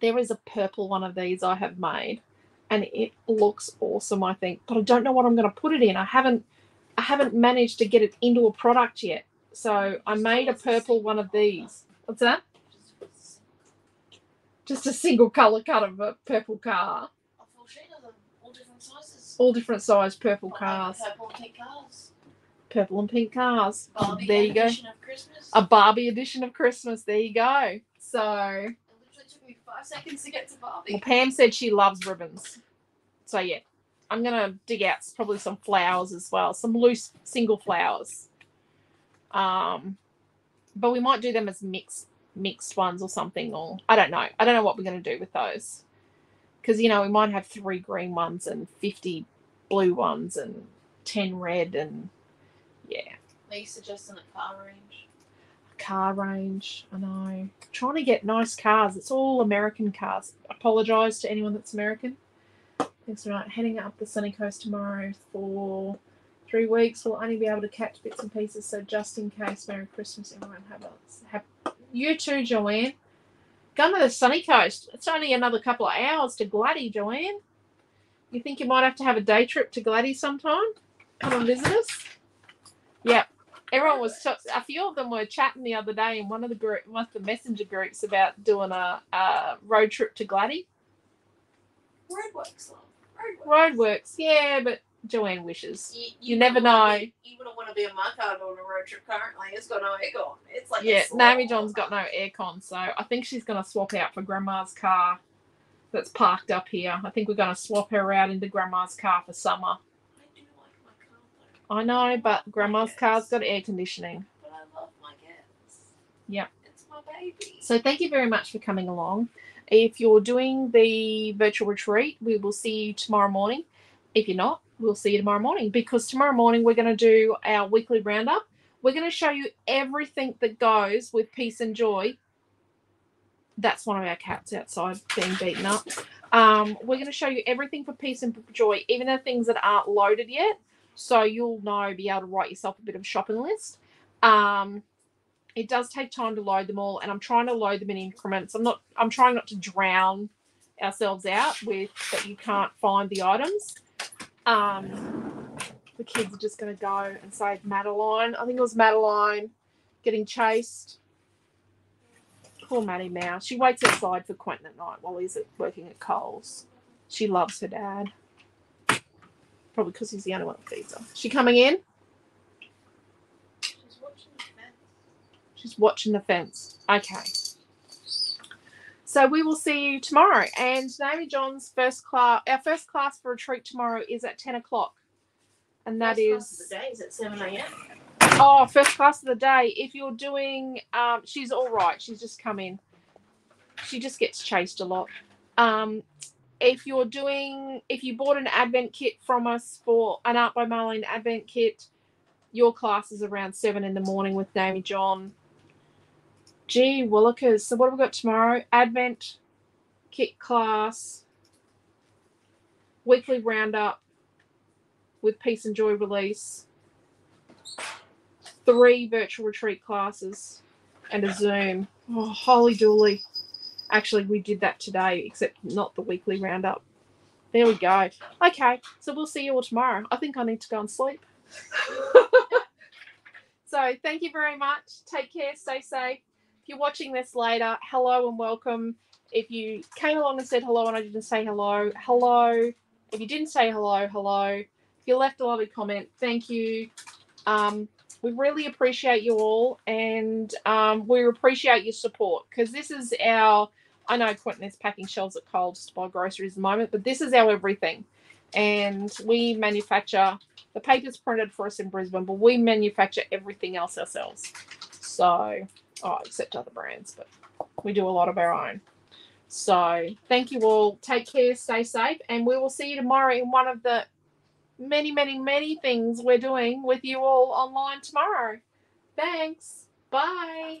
There is a purple one of these I have made and it looks awesome, I think. But I don't know what I'm going to put it in. I haven't I haven't managed to get it into a product yet. So I made a purple one of these. What's that? Just a single color cut of a purple car. A full sheet of them, all different sizes. All different size purple cars. Purple cars. Purple and pink cars. Barbie there you go. of Christmas. A Barbie edition of Christmas. There you go. So It literally took me five seconds to get to Barbie. Well, Pam said she loves ribbons. So yeah, I'm gonna dig out probably some flowers as well, some loose single flowers. Um, but we might do them as mixed mixed ones or something, or I don't know. I don't know what we're gonna do with those, because you know we might have three green ones and fifty blue ones and ten red and yeah, Are you suggesting a car range? car range. I know. Trying to get nice cars. It's all American cars. Apologize to anyone that's American. Thanks right. Heading up the sunny coast tomorrow for three weeks. We'll only be able to catch bits and pieces. So just in case, Merry Christmas, everyone. Have a have you too, Joanne. Going to the sunny coast. It's only another couple of hours to Gladdy, Joanne. You think you might have to have a day trip to Gladdy sometime? Come and visit us. Yep everyone was t- a few of them were chatting the other day in one of the group one of the messenger groups about doing a, a road trip to Gladdy. Roadworks, love. Roadworks. Roadworks, yeah, but Joanne wishes. You, You never know. Be, you wouldn't want to be my car on a road trip currently. It's got no aircon. It's like Yeah. Naomi John's got no aircon, so I think she's gonna swap out for Grandma's car that's parked up here. I think we're gonna swap her out into Grandma's car for summer. I do like my car though, I know, but Grandma's car's got air conditioning. but I love my cats. Yep. It's my baby. So thank you very much for coming along. If you're doing the virtual retreat, we will see you tomorrow morning. If you're not, we'll see you tomorrow morning because tomorrow morning we're going to do our weekly roundup. We're going to show you everything that goes with peace and joy. That's one of our cats outside being beaten up. Um, we're going to show you everything for peace and joy, even the things that aren't loaded yet. So you'll know, be able to write yourself a bit of a shopping list. Um, it does take time to load them all, and I'm trying to load them in increments. I'm not. I'm trying not to drown ourselves out with that you can't find the items. Um, the kids are just going to go and save Madeline. I think it was Madeline getting chased. Poor Maddie Mouse. She waits outside for Quentin at night while he's working at Coles. She loves her dad. Probably because he's the only one that feeds her. She coming in? She's watching the fence. She's watching the fence. Okay. So we will see you tomorrow. And Naomi John's first class, our first class for retreat tomorrow is at 10 o'clock. And that First class is of the day is at seven a.m. Oh, first class of the day. If you're doing, um, she's all right. She's just come in. She just gets chased a lot. Um, if you're doing, if you bought an advent kit from us for an Art by Marlene advent kit, your class is around seven in the morning with Naomi John. Gee, Willikers. So what have we got tomorrow? Advent kit class, weekly roundup with Peace and Joy release three virtual retreat classes and a Zoom. Oh, holy dooly. Actually, we did that today, except not the weekly roundup. There we go. Okay, so we'll see you all tomorrow. I think I need to go and sleep. (laughs) so, thank you very much. Take care. Stay safe. If you're watching this later, hello and welcome. If you came along and said hello and I didn't say hello, hello. If you didn't say hello, hello. If you left a lovely comment, thank you. Um, we really appreciate you all and um, we appreciate your support because this is our i know quentin is packing shelves at coles to buy groceries at the moment but this is our everything and we manufacture the paper's printed for us in brisbane but we manufacture everything else ourselves so oh except other brands but we do a lot of our own so thank you all take care stay safe and we will see you tomorrow in one of the many, many, many things we're doing with you all online tomorrow. Thanks. Bye.